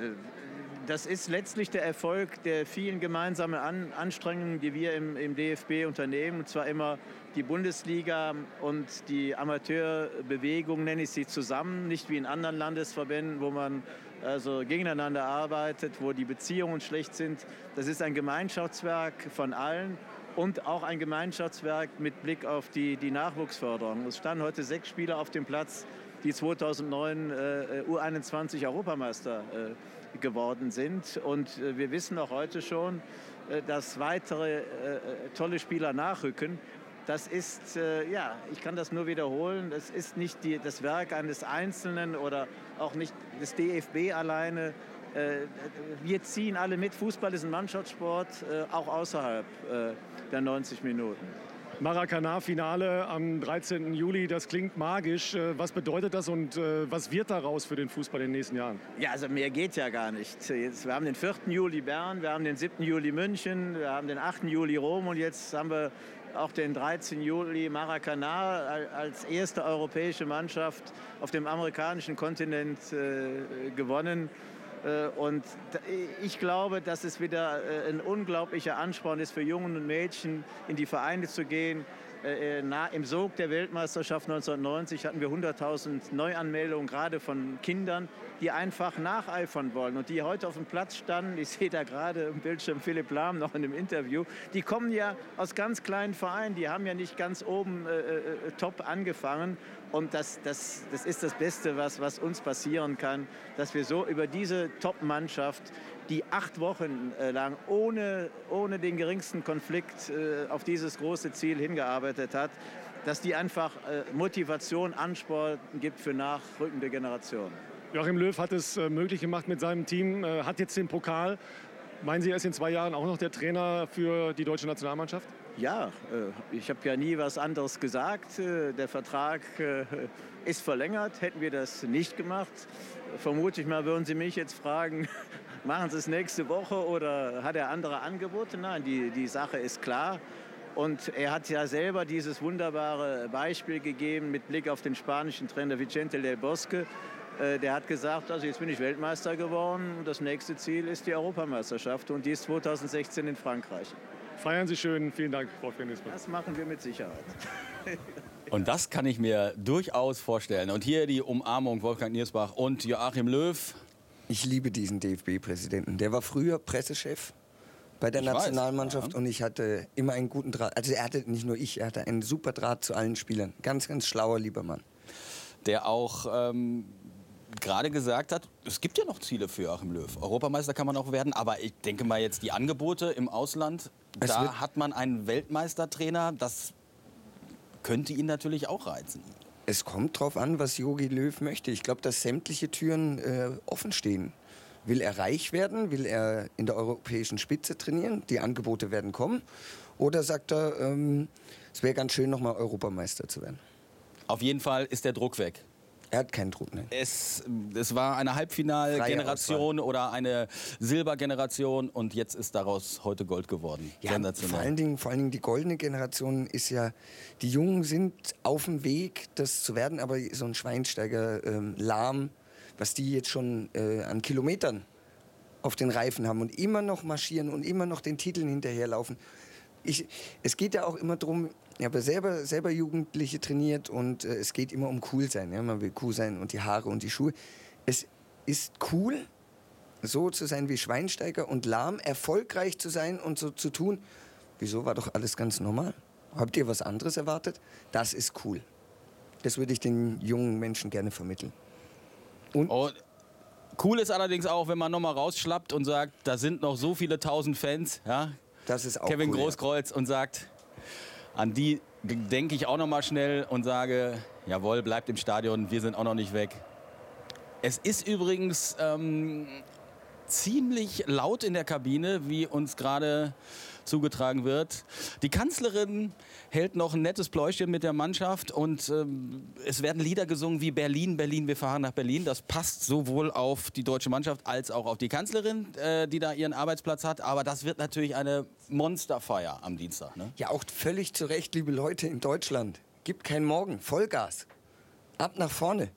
das ist letztlich der Erfolg der vielen gemeinsamen An Anstrengungen, die wir im, im, DFB unternehmen. Und zwar immer die Bundesliga und die Amateurbewegung, nenne ich sie zusammen, nicht wie in anderen Landesverbänden, wo man also gegeneinander arbeitet, wo die Beziehungen schlecht sind. Das ist ein Gemeinschaftswerk von allen und auch ein Gemeinschaftswerk mit Blick auf die, die Nachwuchsförderung. Es standen heute sechs Spieler auf dem Platz, die 2009 äh, U21 Europameister äh, geworden sind. Und äh, wir wissen auch heute schon, äh, dass weitere äh, tolle Spieler nachrücken. Das ist, ja, ich kann das nur wiederholen, das ist nicht die, das Werk eines Einzelnen oder auch nicht des DFB alleine. Wir ziehen alle mit. Fußball ist ein Mannschaftssport, auch außerhalb der 90 Minuten. Maracanã-Finale am 13. Juli, das klingt magisch. Äh, was bedeutet das und äh, was wird daraus für den Fußball in den nächsten Jahren? Ja, also mehr geht ja gar nicht. Wir haben den 4. Juli Bern, wir haben den 7. Juli München, wir haben den 8. Juli Rom und jetzt haben wir auch den 13. Juli Maracanã als erste europäische Mannschaft auf dem amerikanischen Kontinent äh, gewonnen. Äh, und ich glaube, dass es wieder äh, ein unglaublicher Ansporn ist für Jungen und Mädchen, in die Vereine zu gehen, äh, Im Sog der Weltmeisterschaft 1990 hatten wir 100.000 Neuanmeldungen, gerade von Kindern, die einfach nacheifern wollen und die heute auf dem Platz standen. Ich sehe da gerade im Bildschirm Philipp Lahm noch in einem Interview. Die kommen ja aus ganz kleinen Vereinen, die haben ja nicht ganz oben äh, top angefangen. Und das, das, das ist das Beste, was, was uns passieren kann, dass wir so über diese Top-Mannschaft die acht Wochen äh, lang ohne, ohne den geringsten Konflikt äh, auf dieses große Ziel hingearbeitet hat, dass die einfach äh, Motivation, Ansporn gibt für nachrückende Generationen. Joachim Löw hat es möglich gemacht mit seinem Team, hat jetzt den Pokal. Meinen Sie, er ist in zwei Jahren auch noch der Trainer für die deutsche Nationalmannschaft? Ja, ich habe ja nie was anderes gesagt. Der Vertrag ist verlängert. Hätten wir das nicht gemacht, vermute ich mal, würden Sie mich jetzt fragen, machen Sie es nächste Woche oder hat er andere Angebote? Nein, die, die Sache ist klar. Und er hat ja selber dieses wunderbare Beispiel gegeben mit Blick auf den spanischen Trainer Vicente del Bosque. Äh, der hat gesagt, also jetzt bin ich Weltmeister geworden und das nächste Ziel ist die Europameisterschaft und die ist 2016 in Frankreich. Feiern Sie schön. Vielen Dank, Frau Fennismann. Das machen wir mit Sicherheit. Und das kann ich mir durchaus vorstellen. Und hier die Umarmung Wolfgang Niersbach und Joachim Löw. Ich liebe diesen DFB-Präsidenten. Der war früher Pressechef bei der ich Nationalmannschaft ja. und ich hatte immer einen guten Draht. Also er hatte nicht nur ich, er hatte einen super Draht zu allen Spielern. Ganz, ganz schlauer, lieber Mann. Der auch ähm, gerade gesagt hat, es gibt ja noch Ziele für Joachim Löw. Europameister kann man auch werden, aber ich denke mal jetzt die Angebote im Ausland, es da hat man einen Weltmeistertrainer, das könnte ihn natürlich auch reizen. Es kommt darauf an, was Jogi Löw möchte. Ich glaube, dass sämtliche Türen äh, offen stehen. Will er reich werden? Will er in der europäischen Spitze trainieren? Die Angebote werden kommen. Oder sagt er, ähm, es wäre ganz schön, nochmal Europameister zu werden? Auf jeden Fall ist der Druck weg. Er hat keinen Druck, ne? Es, es war eine Halbfinalgeneration oder eine Silbergeneration und jetzt ist daraus heute Gold geworden. Ja, vor allen, Dingen, vor allen Dingen die goldene Generation ist ja, die Jungen sind auf dem Weg, das zu werden, aber so ein Schweinsteiger, ähm, Lahm, was die jetzt schon äh, an Kilometern auf den Reifen haben und immer noch marschieren und immer noch den Titeln hinterherlaufen. Ich, es geht ja auch immer darum, ich habe selber, selber Jugendliche trainiert und äh, es geht immer um cool sein. Ja? Man will cool sein und die Haare und die Schuhe. Es ist cool, so zu sein wie Schweinsteiger und lahm, erfolgreich zu sein und so zu tun. Wieso war doch alles ganz normal? Habt ihr was anderes erwartet? Das ist cool. Das würde ich den jungen Menschen gerne vermitteln. Und oh, cool ist allerdings auch, wenn man nochmal rausschlappt und sagt, da sind noch so viele tausend Fans. Ja? Das ist auch Kevin cool, Großkreuz ja. und sagt, an die denke ich auch nochmal schnell und sage, jawohl, bleibt im Stadion, wir sind auch noch nicht weg. Es ist übrigens ähm, ziemlich laut in der Kabine, wie uns gerade zugetragen wird. Die Kanzlerin hält noch ein nettes Pläuschen mit der Mannschaft und ähm, es werden Lieder gesungen wie Berlin, Berlin, wir fahren nach Berlin. Das passt sowohl auf die deutsche Mannschaft als auch auf die Kanzlerin, äh, die da ihren Arbeitsplatz hat. Aber das wird natürlich eine Monsterfeier am Dienstag. Ne? Ja, auch völlig zu Recht, liebe Leute in Deutschland. Gibt kein Morgen, Vollgas. Ab nach vorne,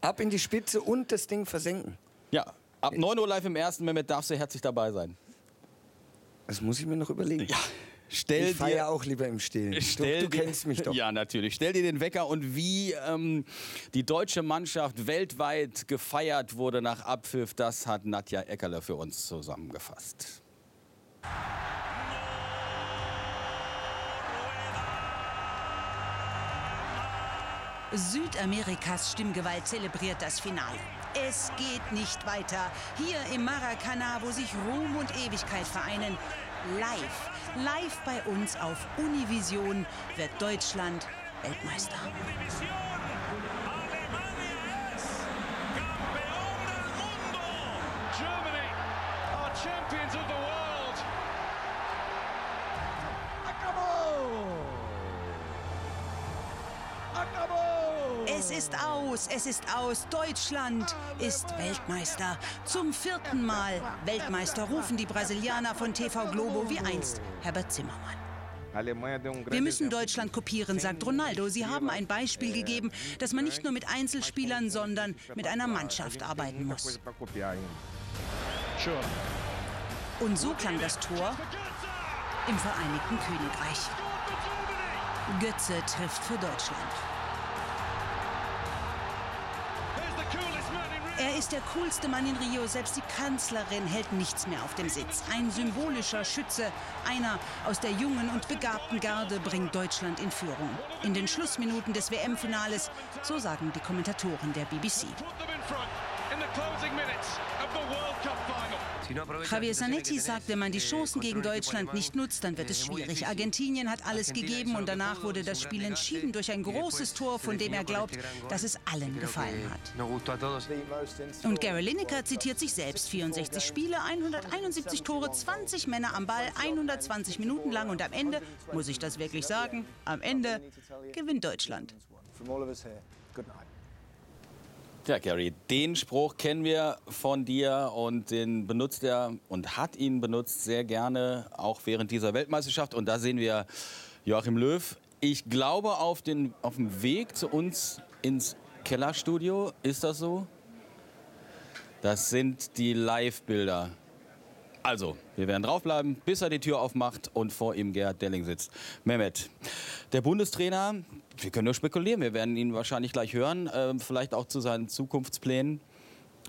ab in die Spitze und das Ding versenken. Ja, ab 9 Uhr live im ersten, Mehmet darfst du herzlich dabei sein. Das muss ich mir noch überlegen. Ja. Stell ich feiere auch lieber im Stillen. Stell du, du kennst mich doch. Ja, natürlich. Stell dir den Wecker und wie ähm, die deutsche Mannschaft weltweit gefeiert wurde nach Abpfiff, das hat Nadja Eckerle für uns zusammengefasst. Südamerikas Stimmgewalt zelebriert das Finale. Es geht nicht weiter. Hier im Maracana, wo sich Ruhm und Ewigkeit vereinen. Live, live bei uns auf Univision wird Deutschland Weltmeister. Germany are champions of the world. Es ist aus, es ist aus. Deutschland ist Weltmeister. Zum vierten Mal Weltmeister rufen die Brasilianer von TV Globo wie einst Herbert Zimmermann. Wir müssen Deutschland kopieren, sagt Ronaldo. Sie haben ein Beispiel gegeben, dass man nicht nur mit Einzelspielern, sondern mit einer Mannschaft arbeiten muss. Und so klang das Tor im Vereinigten Königreich. Götze trifft für Deutschland. Er ist der coolste Mann in Rio. Selbst die Kanzlerin hält nichts mehr auf dem Sitz. Ein symbolischer Schütze, einer aus der jungen und begabten Garde, bringt Deutschland in Führung. In den Schlussminuten des WM-Finales, so sagen die Kommentatoren der BBC. Javier Zanetti sagt, wenn man die Chancen gegen Deutschland nicht nutzt, dann wird es schwierig. Argentinien hat alles gegeben und danach wurde das Spiel entschieden durch ein großes Tor, von dem er glaubt, dass es allen gefallen hat. Und Gary Lineker zitiert sich selbst. 64 Spiele, 171 Tore, 20 Männer am Ball, 120 Minuten lang und am Ende, muss ich das wirklich sagen, am Ende gewinnt Deutschland. Ja, Gary, den Spruch kennen wir von dir und den benutzt er und hat ihn benutzt sehr gerne, auch während dieser Weltmeisterschaft. Und da sehen wir Joachim Löw. Ich glaube, auf, den, auf dem Weg zu uns ins Kellerstudio, ist das so? Das sind die Live-Bilder. Also, wir werden draufbleiben, bis er die Tür aufmacht und vor ihm Gerhard Delling sitzt. Mehmet, der Bundestrainer, wir können nur spekulieren, wir werden ihn wahrscheinlich gleich hören, äh, vielleicht auch zu seinen Zukunftsplänen,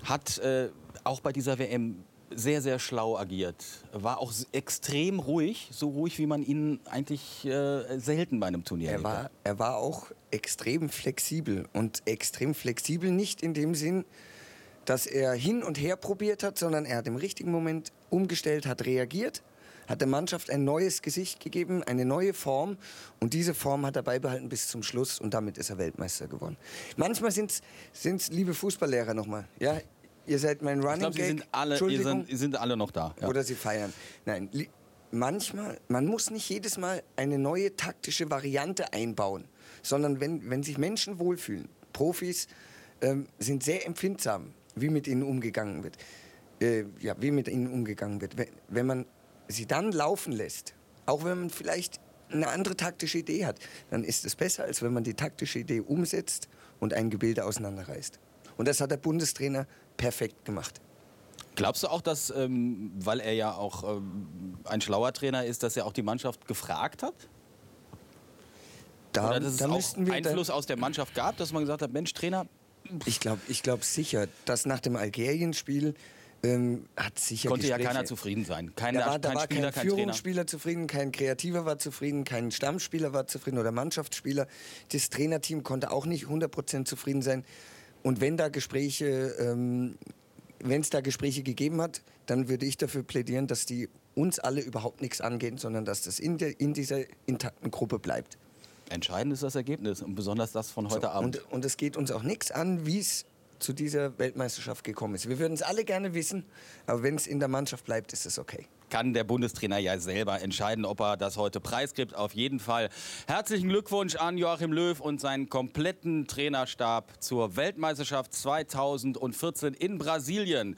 hat äh, auch bei dieser WM sehr, sehr schlau agiert. War auch extrem ruhig, so ruhig, wie man ihn eigentlich äh, selten bei einem Turnier er war. Er war auch extrem flexibel und extrem flexibel nicht in dem Sinn, dass er hin und her probiert hat, sondern er hat im richtigen Moment umgestellt, hat reagiert, hat der Mannschaft ein neues Gesicht gegeben, eine neue Form und diese Form hat er beibehalten bis zum Schluss und damit ist er Weltmeister geworden. Manchmal sind es, liebe Fußballlehrer nochmal, ja, ihr seid mein Running ich glaub, Sie sind alle, ihr sind, ihr sind alle noch da. Ja. Oder sie feiern. Nein, manchmal, man muss nicht jedes Mal eine neue taktische Variante einbauen, sondern wenn, wenn sich Menschen wohlfühlen, Profis ähm, sind sehr empfindsam, wie mit ihnen umgegangen wird äh, ja, wie mit ihnen umgegangen wird. Wenn man sie dann laufen lässt, auch wenn man vielleicht eine andere taktische Idee hat, dann ist es besser, als wenn man die taktische Idee umsetzt und ein Gebilde auseinanderreißt. Und das hat der Bundestrainer perfekt gemacht. Glaubst du auch, dass, ähm, weil er ja auch ähm, ein schlauer Trainer ist, dass er auch die Mannschaft gefragt hat? Da, Oder dass es da auch Einfluss aus der Mannschaft gab, dass man gesagt hat, Mensch, Trainer, Ich glaube ich glaub sicher, dass nach dem Algerien-Spiel ähm, hat sicher konnte ja Gespräche- keiner zufrieden sein. Kein, da war, da kein war Spieler, kein kein. Führungsspieler zufrieden, kein Kreativer war zufrieden, kein Stammspieler war zufrieden oder Mannschaftsspieler. Das Trainerteam konnte auch nicht 100% zufrieden sein. Und wenn da Gespräche, ähm, wenn es da Gespräche gegeben hat, dann würde ich dafür plädieren, dass die uns alle überhaupt nichts angehen, sondern dass das in, der, in dieser intakten Gruppe bleibt. Entscheidend ist das Ergebnis und besonders das von heute Abend. Und, und es geht uns auch nichts an, wie es zu dieser Weltmeisterschaft gekommen ist. Wir würden es alle gerne wissen, aber wenn es in der Mannschaft bleibt, ist es okay. kann der Bundestrainer ja selber entscheiden, ob er das heute preisgibt. Auf jeden Fall herzlichen Glückwunsch an Joachim Löw und seinen kompletten Trainerstab zur Weltmeisterschaft 2014 in Brasilien.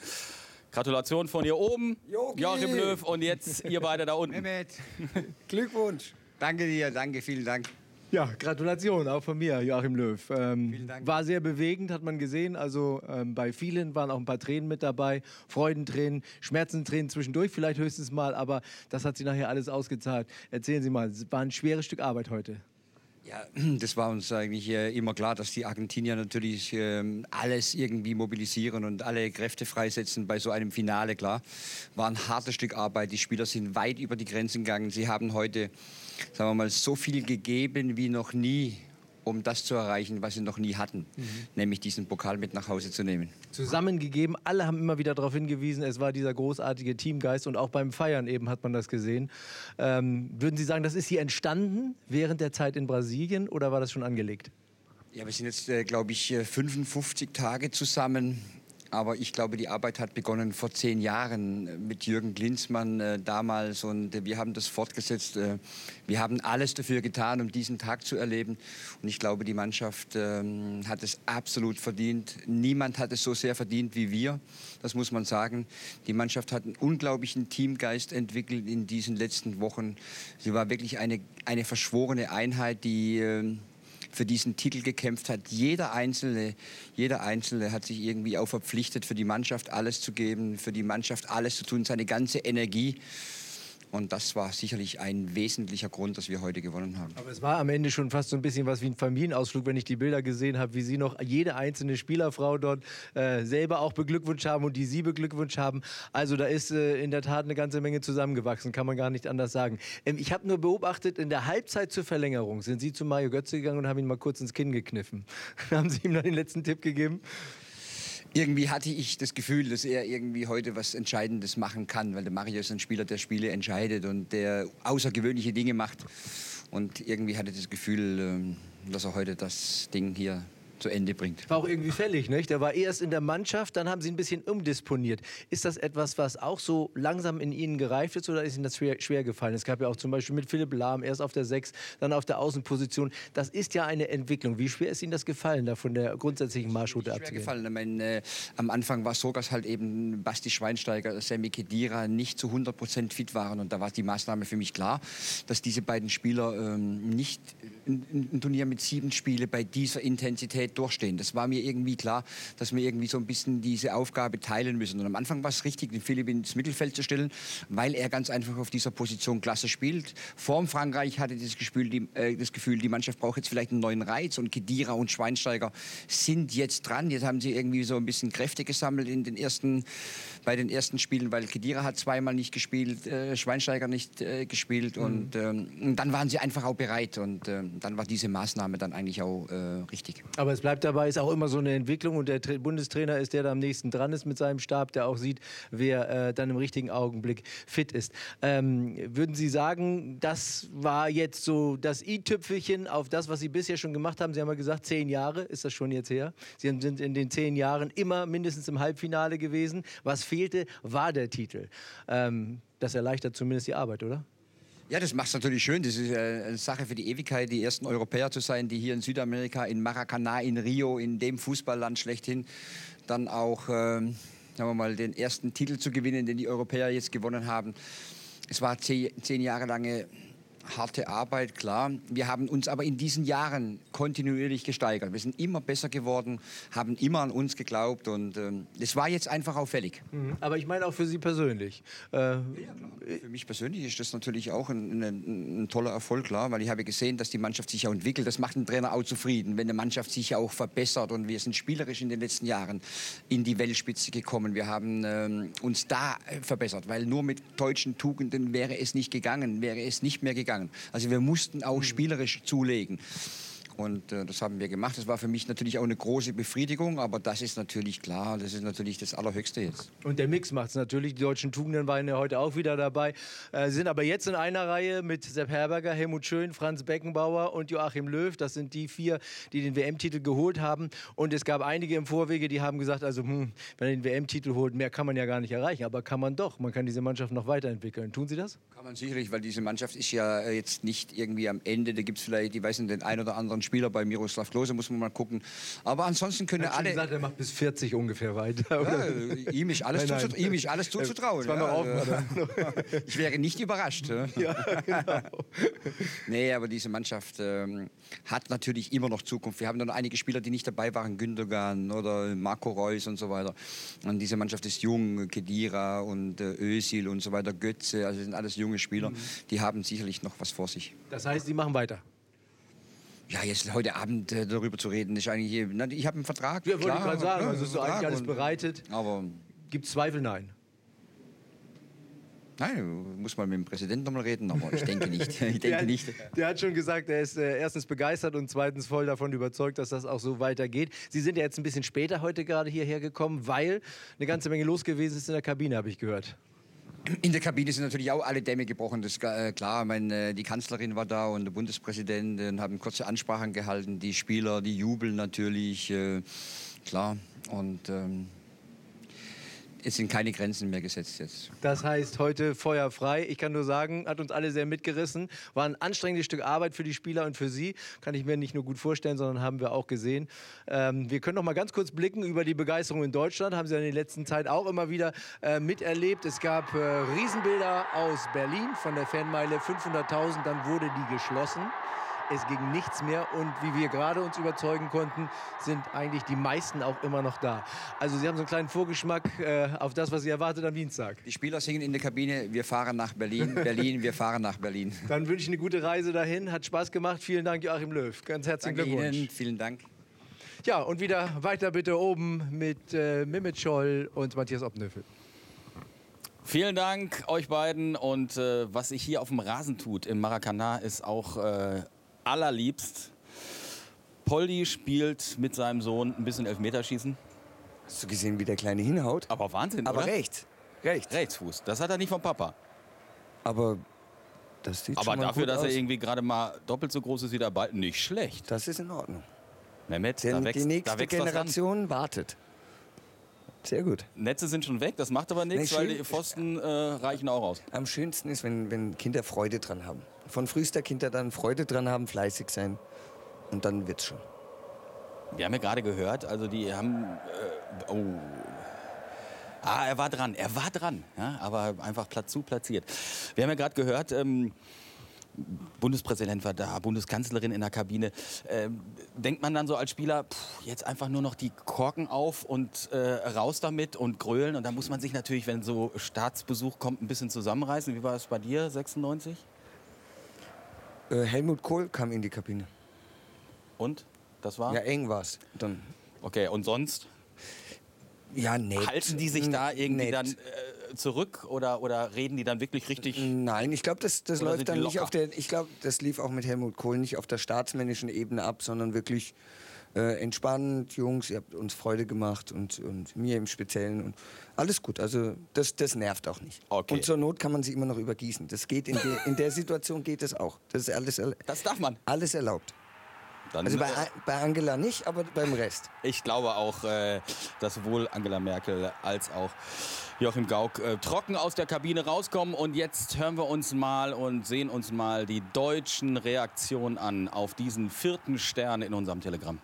Gratulation von hier oben, Joachim Löw und jetzt ihr beide da unten. Glückwunsch. Danke dir, danke, vielen Dank. Ja, Gratulation auch von mir, Joachim Löw. Ähm, war sehr bewegend, hat man gesehen. Also ähm, bei vielen waren auch ein paar Tränen mit dabei. Freudentränen, Schmerzentränen zwischendurch vielleicht höchstens mal. Aber das hat sich nachher alles ausgezahlt. Erzählen Sie mal, es war ein schweres Stück Arbeit heute. Ja, das war uns eigentlich äh, immer klar, dass die Argentinier natürlich ähm, alles irgendwie mobilisieren und alle Kräfte freisetzen bei so einem Finale, klar. War ein hartes Stück Arbeit. Die Spieler sind weit über die Grenzen gegangen. Sie haben heute, sagen wir mal, so viel gegeben wie noch nie, um das zu erreichen, was sie noch nie hatten, nämlich diesen Pokal mit nach Hause zu nehmen. Zusammengegeben, alle haben immer wieder darauf hingewiesen, es war dieser großartige Teamgeist und auch beim Feiern eben hat man das gesehen. Ähm, würden Sie sagen, das ist hier entstanden während der Zeit in Brasilien oder war das schon angelegt? Ja, wir sind jetzt, äh, glaube ich, äh, 55 Tage zusammen. Aber ich glaube, die Arbeit hat begonnen vor zehn Jahren äh, mit Jürgen Klinsmann äh, damals. Und äh, wir haben das fortgesetzt. Äh, wir haben alles dafür getan, um diesen Tag zu erleben. Und ich glaube, die Mannschaft ähm, hat es absolut verdient. Niemand hat es so sehr verdient wie wir. Das muss man sagen. Die Mannschaft hat einen unglaublichen Teamgeist entwickelt in diesen letzten Wochen. Sie war wirklich eine, eine verschworene Einheit, die... für diesen Titel gekämpft hat. Jeder Einzelne, jeder Einzelne hat sich irgendwie auch verpflichtet, für die Mannschaft alles zu geben, für die Mannschaft alles zu tun, seine ganze Energie. Und das war sicherlich ein wesentlicher Grund, dass wir heute gewonnen haben. Aber es war am Ende schon fast so ein bisschen was wie ein Familienausflug, wenn ich die Bilder gesehen habe, wie Sie noch jede einzelne Spielerfrau dort äh, selber auch beglückwünscht haben und die Sie beglückwünscht haben. Also da ist äh, in der Tat eine ganze Menge zusammengewachsen, kann man gar nicht anders sagen. Ähm, ich habe nur beobachtet, in der Halbzeit zur Verlängerung sind Sie zu Mario Götze gegangen und haben ihn mal kurz ins Kinn gekniffen. haben Sie ihm dann den letzten Tipp gegeben? Irgendwie hatte ich das Gefühl, dass er irgendwie heute was Entscheidendes machen kann, weil der Mario ist ein Spieler, der Spiele entscheidet und der außergewöhnliche Dinge macht. Und irgendwie hatte ich das Gefühl, ähm, dass er heute das Ding hier zu Ende bringt. War auch irgendwie fällig, nicht? Der war erst in der Mannschaft, dann haben Sie ein bisschen umdisponiert. Ist das etwas, was auch so langsam in Ihnen gereift ist oder ist Ihnen das schwer, schwer gefallen? Es gab ja auch zum Beispiel mit Philipp Lahm erst auf der 6, dann auf der Außenposition. Das ist ja eine Entwicklung. Wie schwer ist Ihnen das gefallen, da von der grundsätzlichen Marschroute schwer abzugehen? gefallen. Ich meine, äh, am Anfang war es so, dass halt eben Basti Schweinsteiger, Sammy Kedira nicht zu 100 Prozent fit waren. Und da war die Maßnahme für mich klar, dass diese beiden Spieler ähm, nicht ein, ein Turnier mit sieben Spiele bei dieser Intensität durchstehen. Das war mir irgendwie klar, dass wir irgendwie so ein bisschen diese Aufgabe teilen müssen. Und am Anfang war es richtig, den Philipp ins Mittelfeld zu stellen, weil er ganz einfach auf dieser Position klasse spielt. Vorm Frankreich hatte ich das Gefühl, die, äh, das Gefühl, die Mannschaft braucht jetzt vielleicht einen neuen Reiz. Und Kedira und Schweinsteiger sind jetzt dran. Jetzt haben sie irgendwie so ein bisschen Kräfte gesammelt in den ersten, bei den ersten Spielen, weil Kedira hat zweimal nicht gespielt, äh, Schweinsteiger nicht äh, gespielt. Und ähm, dann waren sie einfach auch bereit. Und ähm, dann war diese Maßnahme dann eigentlich auch äh, richtig. Aber es bleibt dabei, ist auch immer so eine Entwicklung und der Tra Bundestrainer ist der, der am nächsten dran ist mit seinem Stab, der auch sieht, wer äh, dann im richtigen Augenblick fit ist. Ähm, würden Sie sagen, das war jetzt so das i-Tüpfelchen auf das, was Sie bisher schon gemacht haben? Sie haben ja gesagt, zehn Jahre ist das schon jetzt her. Sie sind in den zehn Jahren immer mindestens im Halbfinale gewesen. Was fehlte, war der Titel. Ähm, das erleichtert zumindest die Arbeit, oder? Ja, das macht es natürlich schön. Das ist äh, eine Sache für die Ewigkeit, die ersten Europäer zu sein, die hier in Südamerika, in Maracanã, in Rio, in dem Fußballland schlechthin, dann auch, ähm, sagen wir mal, den ersten Titel zu gewinnen, den die Europäer jetzt gewonnen haben. Es war zehn, zehn Jahre lange harte Arbeit, klar. Wir haben uns aber in diesen Jahren kontinuierlich gesteigert. Wir sind immer besser geworden, haben immer an uns geglaubt und ähm, es war jetzt einfach auffällig. Mhm. Aber ich meine auch für Sie persönlich. Äh, Für mich persönlich ist das natürlich auch ein, ein, ein toller Erfolg, klar, weil ich habe gesehen, dass die Mannschaft sich auch entwickelt. Das macht den Trainer auch zufrieden, wenn eine Mannschaft sich auch verbessert. Und wir sind spielerisch in den letzten Jahren in die Weltspitze gekommen. Wir haben ähm, uns da äh, verbessert, weil nur mit deutschen Tugenden wäre es nicht gegangen, wäre es nicht mehr gegangen. Also wir mussten auch spielerisch zulegen. Und äh, das haben wir gemacht. Das war für mich natürlich auch eine große Befriedigung, aber das ist natürlich klar, das ist natürlich das Allerhöchste jetzt. Und der Mix macht es natürlich. Die deutschen Tugenden waren ja heute auch wieder dabei. Äh, sind aber jetzt in einer Reihe mit Sepp Herberger, Helmut Schön, Franz Beckenbauer und Joachim Löw. Das sind die vier, die den WM-Titel geholt haben. Und es gab einige im Vorwege, die haben gesagt, also hm, wenn er den WM-Titel holt, mehr kann man ja gar nicht erreichen. Aber kann man doch. Man kann diese Mannschaft noch weiterentwickeln. Tun Sie das? Kann man sicherlich, weil diese Mannschaft ist ja äh, jetzt nicht irgendwie am Ende. Da gibt es vielleicht, ich weiß nicht, den ein oder anderen Spieler bei Miroslav Klose, muss man mal gucken. Aber ansonsten können alle. gesagt, er macht bis 40 ungefähr weiter. Ja, ihm, ist alles Nein, nein. zuzu- ihm ist alles zuzutrauen. War noch ja, also- ich wäre nicht überrascht. Ja, genau. nee, aber diese Mannschaft ähm, hat natürlich immer noch Zukunft. Wir haben noch einige Spieler, die nicht dabei waren, Gündogan oder Marco Reus und so weiter. Und diese Mannschaft ist jung, Kedira und äh, Özil und so weiter, Götze, also sind alles junge Spieler. Mhm. Die haben sicherlich noch was vor sich. Das heißt, Sie machen weiter. Ja, jetzt heute Abend äh, darüber zu reden, ist eigentlich, äh, na, ich habe einen Vertrag. Ja, wollte ich gerade sagen. Also ist so eigentlich alles und- bereitet. Aber Gibt Zweifel? Nein. nein, muss mal mit dem Präsidenten nochmal reden, aber ich denke nicht. Ich Der, denke nicht. der hat schon gesagt, er ist äh, erstens begeistert und zweitens voll davon überzeugt, dass das auch so weitergeht. Sie sind ja jetzt ein bisschen später heute gerade hierher gekommen, weil eine ganze Menge los gewesen ist in der Kabine, habe ich gehört. In der Kabine sind natürlich auch alle Dämme gebrochen, das ist äh, klar. Mein, äh, die Kanzlerin war da und der Bundespräsident äh, haben kurze Ansprachen gehalten. Die Spieler, die jubeln natürlich, klar. Und ähm, es sind keine Grenzen mehr gesetzt jetzt. Das heißt, heute Feuer frei. Ich kann nur sagen, hat uns alle sehr mitgerissen. War ein anstrengendes Stück Arbeit für die Spieler und für Sie. Kann ich mir nicht nur gut vorstellen, sondern haben wir auch gesehen. Ähm, wir können noch mal ganz kurz blicken über die Begeisterung in Deutschland. Haben Sie in der letzten Zeit auch immer wieder äh, miterlebt. Es gab äh, Riesenbilder aus Berlin von der Fanmeile 500.000. Dann wurde die geschlossen. Es ging nichts mehr und wie wir gerade uns überzeugen konnten, sind eigentlich die meisten auch immer noch da. Also Sie haben so einen kleinen Vorgeschmack äh, auf das, was Sie erwartet am Dienstag. Die Spieler singen in der Kabine, wir fahren nach Berlin, Berlin, wir fahren nach Berlin. Dann wünsche ich eine gute Reise dahin. Hat Spaß gemacht. Vielen Dank, Joachim Löw. Ganz herzlichen Danke Glückwunsch. Ihnen, vielen Dank. Ja, und wieder weiter bitte oben mit äh, Mehmet Scholl und Matthias Obnöffel. Vielen Dank euch beiden und äh, was sich hier auf dem Rasen tut in Maracanã ist auch äh, allerliebst. Poldi spielt mit seinem Sohn ein bisschen Elfmeterschießen. Hast du gesehen, wie der Kleine hinhaut? Aber Wahnsinn, Aber oder? rechts. Rechts. Rechtsfuß. Das hat er nicht vom Papa. Aber das sieht Aber schon mal dafür, gut dass er aus. irgendwie gerade mal doppelt so groß ist wie der Ball, nicht schlecht. Das ist in Ordnung. Mehmet, Denn da wächst, die nächste da wächst was ran. Generation wartet. Sehr gut. Netze sind schon weg, das macht aber nichts, Nee, weil die Pfosten äh, reichen auch aus. Am schönsten ist, wenn, wenn Kinder Freude dran haben. Von frühester Kinder dann Freude dran haben, fleißig sein. Und dann wird's schon. Wir haben ja gerade gehört, also die haben. Äh, oh. Ah, er war dran, er war dran, ja, aber einfach Platz zu platziert. Wir haben ja gerade gehört, ähm, Bundespräsident war da, Bundeskanzlerin in der Kabine. Ähm, denkt man dann so als Spieler, pff, jetzt einfach nur noch die Korken auf und äh, raus damit und grölen? Und da muss man sich natürlich, wenn so Staatsbesuch kommt, ein bisschen zusammenreißen. Wie war es bei dir, 96? Äh, Helmut Kohl kam in die Kabine. Und? Das war? Ja, eng war's. Dann. Okay, und sonst? Ja, nett. Halten die sich da irgendwie Nett. dann äh, zurück oder, oder reden die dann wirklich richtig? Nein, ich glaube, das, das läuft dann nicht auf der. Ich glaube, das lief auch mit Helmut Kohl nicht auf der staatsmännischen Ebene ab, sondern wirklich äh, entspannt, Jungs, ihr habt uns Freude gemacht und, und mir im Speziellen und alles gut. Also das, das nervt auch nicht. Okay. Und zur Not kann man sie immer noch übergießen. Das geht in, der in der Situation geht es auch. Das ist alles. Das darf man. Alles erlaubt. Dann, Also bei, bei Angela nicht, aber beim Rest. Ich glaube auch, äh, dass sowohl Angela Merkel als auch Joachim Gauck äh, trocken aus der Kabine rauskommen. Und jetzt hören wir uns mal und sehen uns mal die deutschen Reaktionen an auf diesen vierten Stern in unserem Telegramm.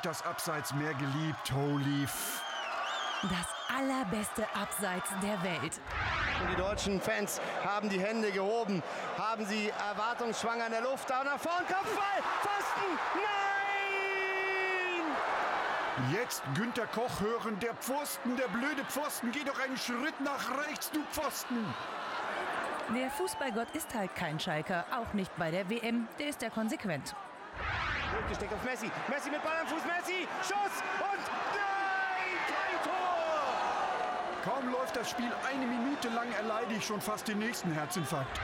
Ich das Abseits mehr geliebt, Holy. F Das allerbeste Abseits der Welt. Und die deutschen Fans haben die Hände gehoben, haben sie erwartungsschwanger in der Luft. Da nach vorn, Kopfball, Pfosten, nein! Jetzt Günter Koch hören, der Pfosten, der blöde Pfosten, geh doch einen Schritt nach rechts, du Pfosten! Der Fußballgott ist halt kein Schalker, auch nicht bei der WM. Der ist ja konsequent. Gesteckt auf Messi. Messi mit Ball am Fuß. Messi. Schuss. Und nein. Kein Tor. Kaum läuft das Spiel eine Minute lang, erleide ich schon fast den nächsten Herzinfarkt.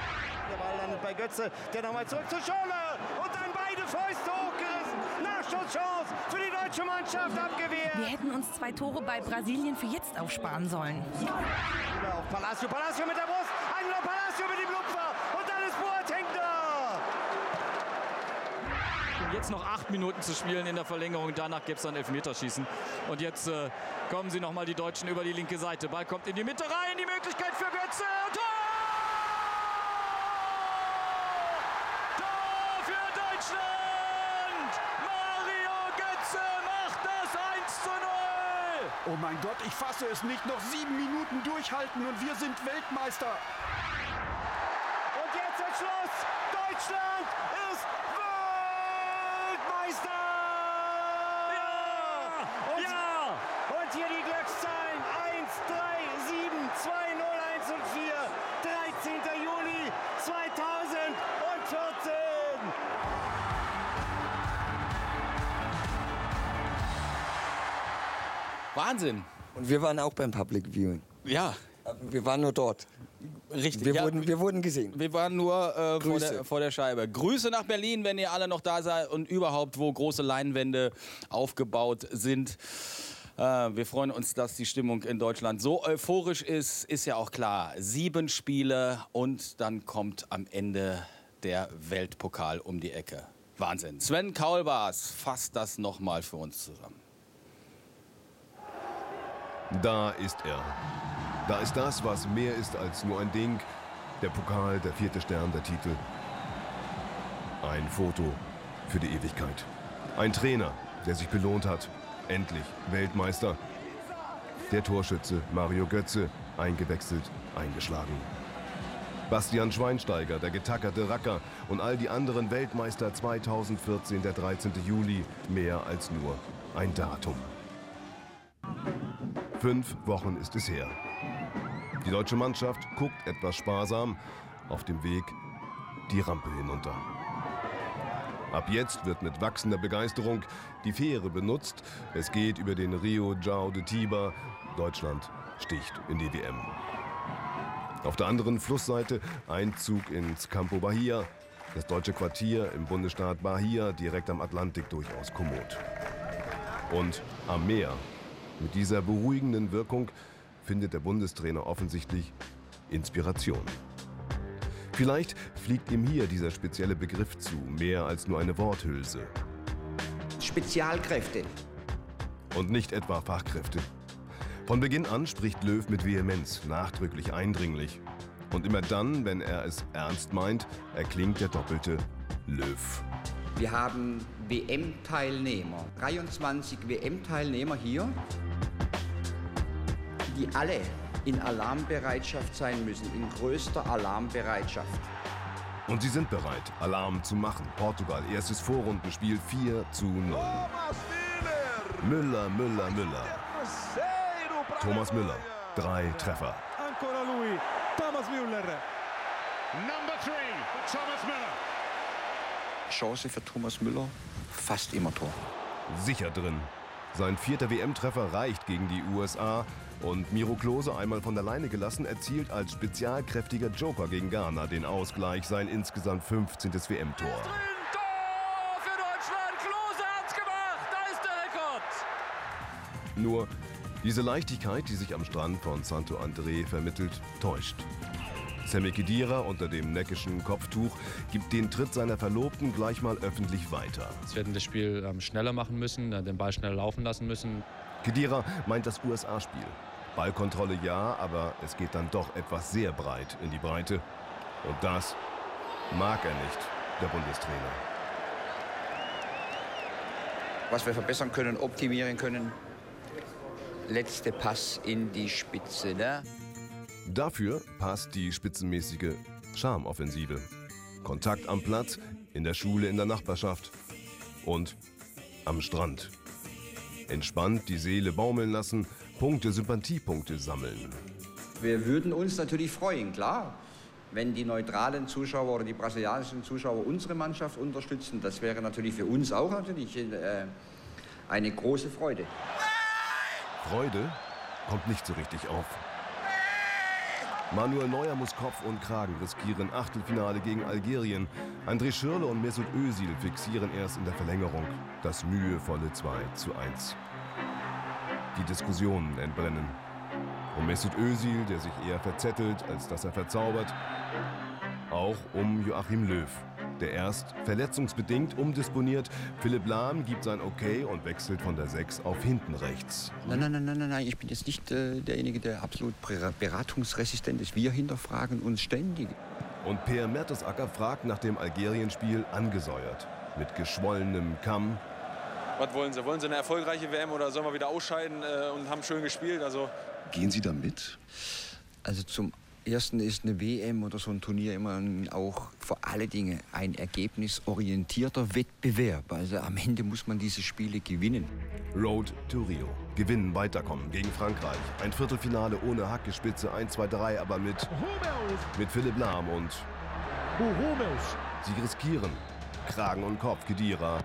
Der Ball landet bei Götze. Der nochmal zurück zu Scholle. Und dann beide Fäuste hochgerissen. Nachschusschance für die deutsche Mannschaft abgewehrt. Wir hätten uns zwei Tore bei Brasilien für jetzt aufsparen sollen. Auf Palacio. Palacio mit der Brust. Angelo Palacio mit dem Lupfer. Und dann ist Boateng da. Jetzt noch acht Minuten zu spielen in der Verlängerung. Danach gibt es dann Elfmeterschießen. Und jetzt äh, kommen sie nochmal die Deutschen über die linke Seite. Ball kommt in die Mitte rein. Die Möglichkeit für Götze. Tor! Tor für Deutschland! Mario Götze macht das 1 zu 0! Oh mein Gott, ich fasse es nicht. Noch sieben Minuten durchhalten und wir sind Weltmeister. Und jetzt der Schluss. Deutschland ist Weltmeister! Ja! Und, ja! Und hier die Glückszahlen. 1, 3, 7, 2, 0, 1 und 4. 13. Juli 2014. Wahnsinn. Und wir waren auch beim Public Viewing. Ja. Wir waren nur dort. Richtig. Wir, ja, wurden, wir wurden gesehen. Wir waren nur äh, vor, der, vor der Scheibe. Grüße nach Berlin, wenn ihr alle noch da seid und überhaupt, wo große Leinwände aufgebaut sind. Äh, wir freuen uns, dass die Stimmung in Deutschland so euphorisch ist. Ist ja auch klar. Sieben Spiele und dann kommt am Ende der Weltpokal um die Ecke. Wahnsinn. Sven Kaulbars fasst das nochmal für uns zusammen. Da ist er. Da ist das, was mehr ist als nur ein Ding. Der Pokal, der vierte Stern, der Titel. Ein Foto für die Ewigkeit. Ein Trainer, der sich belohnt hat. Endlich Weltmeister. Der Torschütze Mario Götze, eingewechselt, eingeschlagen. Bastian Schweinsteiger, der getackerte Racker und all die anderen Weltmeister 2014, der 13. Juli, mehr als nur ein Datum. Fünf Wochen ist es her. Die deutsche Mannschaft guckt etwas sparsam auf dem Weg die Rampe hinunter. Ab jetzt wird mit wachsender Begeisterung die Fähre benutzt. Es geht über den Rio João de Tiba. Deutschland sticht in die WM. Auf der anderen Flussseite Einzug ins Campo Bahia. Das deutsche Quartier im Bundesstaat Bahia, direkt am Atlantik durchaus kommod. Und am Meer. Mit dieser beruhigenden Wirkung findet der Bundestrainer offensichtlich Inspiration. Vielleicht fliegt ihm hier dieser spezielle Begriff zu, mehr als nur eine Worthülse. Spezialkräfte. Und nicht etwa Fachkräfte. Von Beginn an spricht Löw mit Vehemenz, nachdrücklich eindringlich. Und immer dann, wenn er es ernst meint, erklingt der doppelte Löw. Wir haben WM-Teilnehmer, 23 WM-Teilnehmer hier, die alle in Alarmbereitschaft sein müssen, in größter Alarmbereitschaft. Und sie sind bereit, Alarm zu machen. Portugal, erstes Vorrundenspiel 4 zu 0. Müller, Müller, Müller. Thomas Müller, drei Treffer. Ancora lui, Thomas Müller. Number three, Thomas Müller. Chance für Thomas Müller, fast immer Tor. Sicher drin. Sein vierter WM-Treffer reicht gegen die USA und Miro Klose, einmal von der Leine gelassen, erzielt als spezialkräftiger Joker gegen Ghana den Ausgleich, sein insgesamt 15. WM-Tor. Für Deutschland, Klose hat's gemacht, da ist der Rekord. Nur diese Leichtigkeit, die sich am Strand von Santo André vermittelt, täuscht. Sammy Khedira unter dem neckischen Kopftuch gibt den Tritt seiner Verlobten gleich mal öffentlich weiter. Wir hätten das Spiel ähm, schneller machen müssen, äh, den Ball schneller laufen lassen müssen. Khedira meint das USA-Spiel. Ballkontrolle ja, aber es geht dann doch etwas sehr breit in die Breite. Und das mag er nicht, der Bundestrainer. Was wir verbessern können, optimieren können. Letzte Pass in die Spitze. Ne? Dafür passt die spitzenmäßige Charmoffensive. Kontakt am Platz, in der Schule, in der Nachbarschaft und am Strand. Entspannt die Seele baumeln lassen, Punkte, Sympathiepunkte sammeln. Wir würden uns natürlich freuen, klar, wenn die neutralen Zuschauer oder die brasilianischen Zuschauer unsere Mannschaft unterstützen. Das wäre natürlich für uns auch natürlich äh, eine große Freude. Freude kommt nicht so richtig auf. Manuel Neuer muss Kopf und Kragen riskieren. Achtelfinale gegen Algerien. André Schürle und Mesut Özil fixieren erst in der Verlängerung das mühevolle 2 zu 1. Die Diskussionen entbrennen. Um Mesut Özil, der sich eher verzettelt, als dass er verzaubert. Auch um Joachim Löw, der erst verletzungsbedingt umdisponiert. Philipp Lahm gibt sein Okay und wechselt von der 6 auf hinten rechts. Nein, nein, nein, nein, nein, ich bin jetzt nicht äh, derjenige, der absolut beratungsresistent ist. Wir hinterfragen uns ständig. Und Per Mertesacker fragt nach dem Algerien-Spiel angesäuert. Mit geschwollenem Kamm. Was wollen Sie? Wollen Sie eine erfolgreiche WM oder sollen wir wieder ausscheiden äh, und haben schön gespielt? Also Gehen Sie da mit? Also zum Ersten ist eine WM oder so ein Turnier immer auch vor alle Dinge ein ergebnisorientierter Wettbewerb. Also am Ende muss man diese Spiele gewinnen. Road to Rio. Gewinnen, weiterkommen gegen Frankreich. Ein Viertelfinale ohne Hackespitze 1, 2, 3, aber mit, mit Philipp Lahm und Sie riskieren. Kragen und Kopf, Kedira.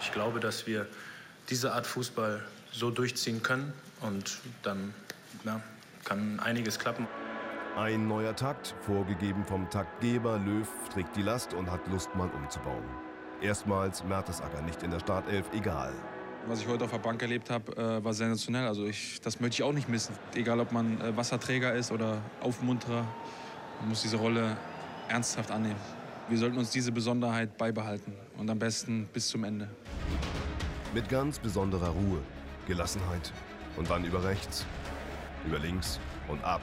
Ich glaube, dass wir diese Art Fußball so durchziehen können und dann na, kann einiges klappen. Ein neuer Takt, vorgegeben vom Taktgeber. Löw trägt die Last und hat Lust, mal umzubauen. Erstmals Mertesacker nicht in der Startelf, egal. Was ich heute auf der Bank erlebt habe, äh, war sensationell. Also ich, das möchte ich auch nicht missen. Egal, ob man äh, Wasserträger ist oder Aufmunterer, man muss diese Rolle ernsthaft annehmen. Wir sollten uns diese Besonderheit beibehalten und am besten bis zum Ende. Mit ganz besonderer Ruhe, Gelassenheit und dann über rechts, über links und ab,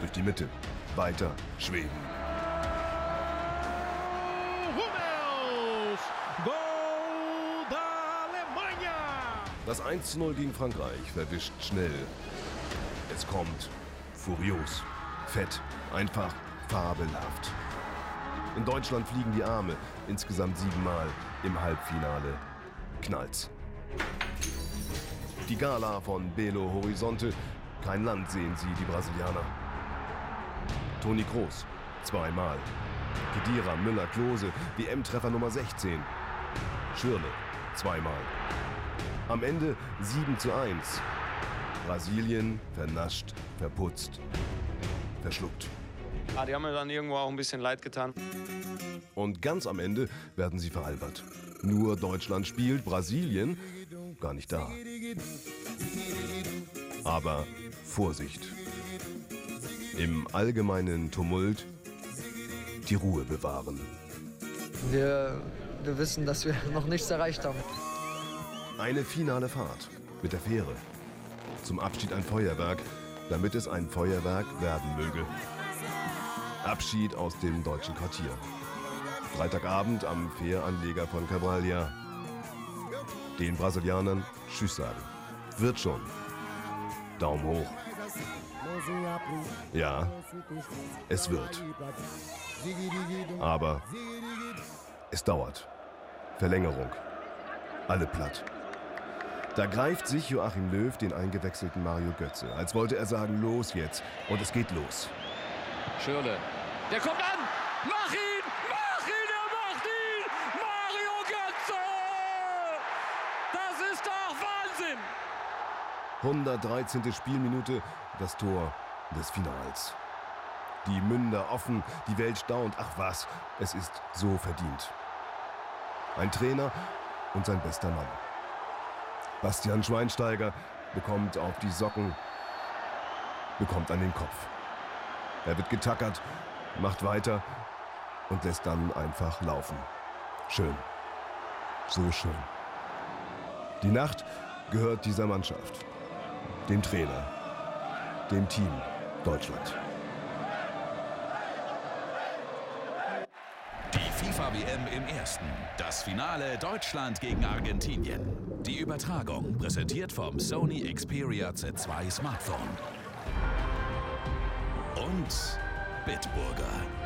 durch die Mitte, weiter schweben. Hummels! Gol da Alemanha! Das 1 zu 0 gegen Frankreich verwischt schnell. Es kommt furios, fett, einfach, fabelhaft. In Deutschland fliegen die Arme, insgesamt siebenmal im Halbfinale. Knallt's. Die Gala von Belo Horizonte. Kein Land sehen sie, die Brasilianer. Toni Kroos, zweimal. Kedira, Müller, Klose, WM-Treffer Nummer 16. Schürle, zweimal. Am Ende 7 zu 1. Brasilien vernascht, verputzt, verschluckt. Ja, die haben mir dann irgendwo auch ein bisschen leid getan. Und ganz am Ende werden sie veralbert. Nur Deutschland spielt, Brasilien gar nicht da. Aber Vorsicht. Im allgemeinen Tumult die Ruhe bewahren. Wir, wir wissen, dass wir noch nichts erreicht haben. Eine finale Fahrt mit der Fähre. Zum Abschied ein Feuerwerk, damit es ein Feuerwerk werden möge. Abschied aus dem deutschen Quartier. Freitagabend am Fähranleger von Cabralha. Den Brasilianern Tschüss sagen. Wird schon. Daumen hoch. Ja, es wird. Aber es dauert. Verlängerung. Alle platt. Da greift sich Joachim Löw den eingewechselten Mario Götze, als wollte er sagen, los jetzt. Und es geht los. Schürle. Der kommt an! Mach ihn! Mach ihn! Er macht ihn! Mario Götze! Das ist doch Wahnsinn! 113. Spielminute, das Tor des Finals. Die Münder offen, die Welt staunt. Ach was, es ist so verdient. Ein Trainer und sein bester Mann. Bastian Schweinsteiger bekommt auf die Socken, bekommt an den Kopf. Er wird getackert, macht weiter und lässt dann einfach laufen. Schön. So schön. Die Nacht gehört dieser Mannschaft, dem Trainer, dem Team Deutschland. Die FIFA-WM im Ersten. Das Finale Deutschland gegen Argentinien. Die Übertragung präsentiert vom Sony Xperia Z2 Smartphone. Und Bitburger.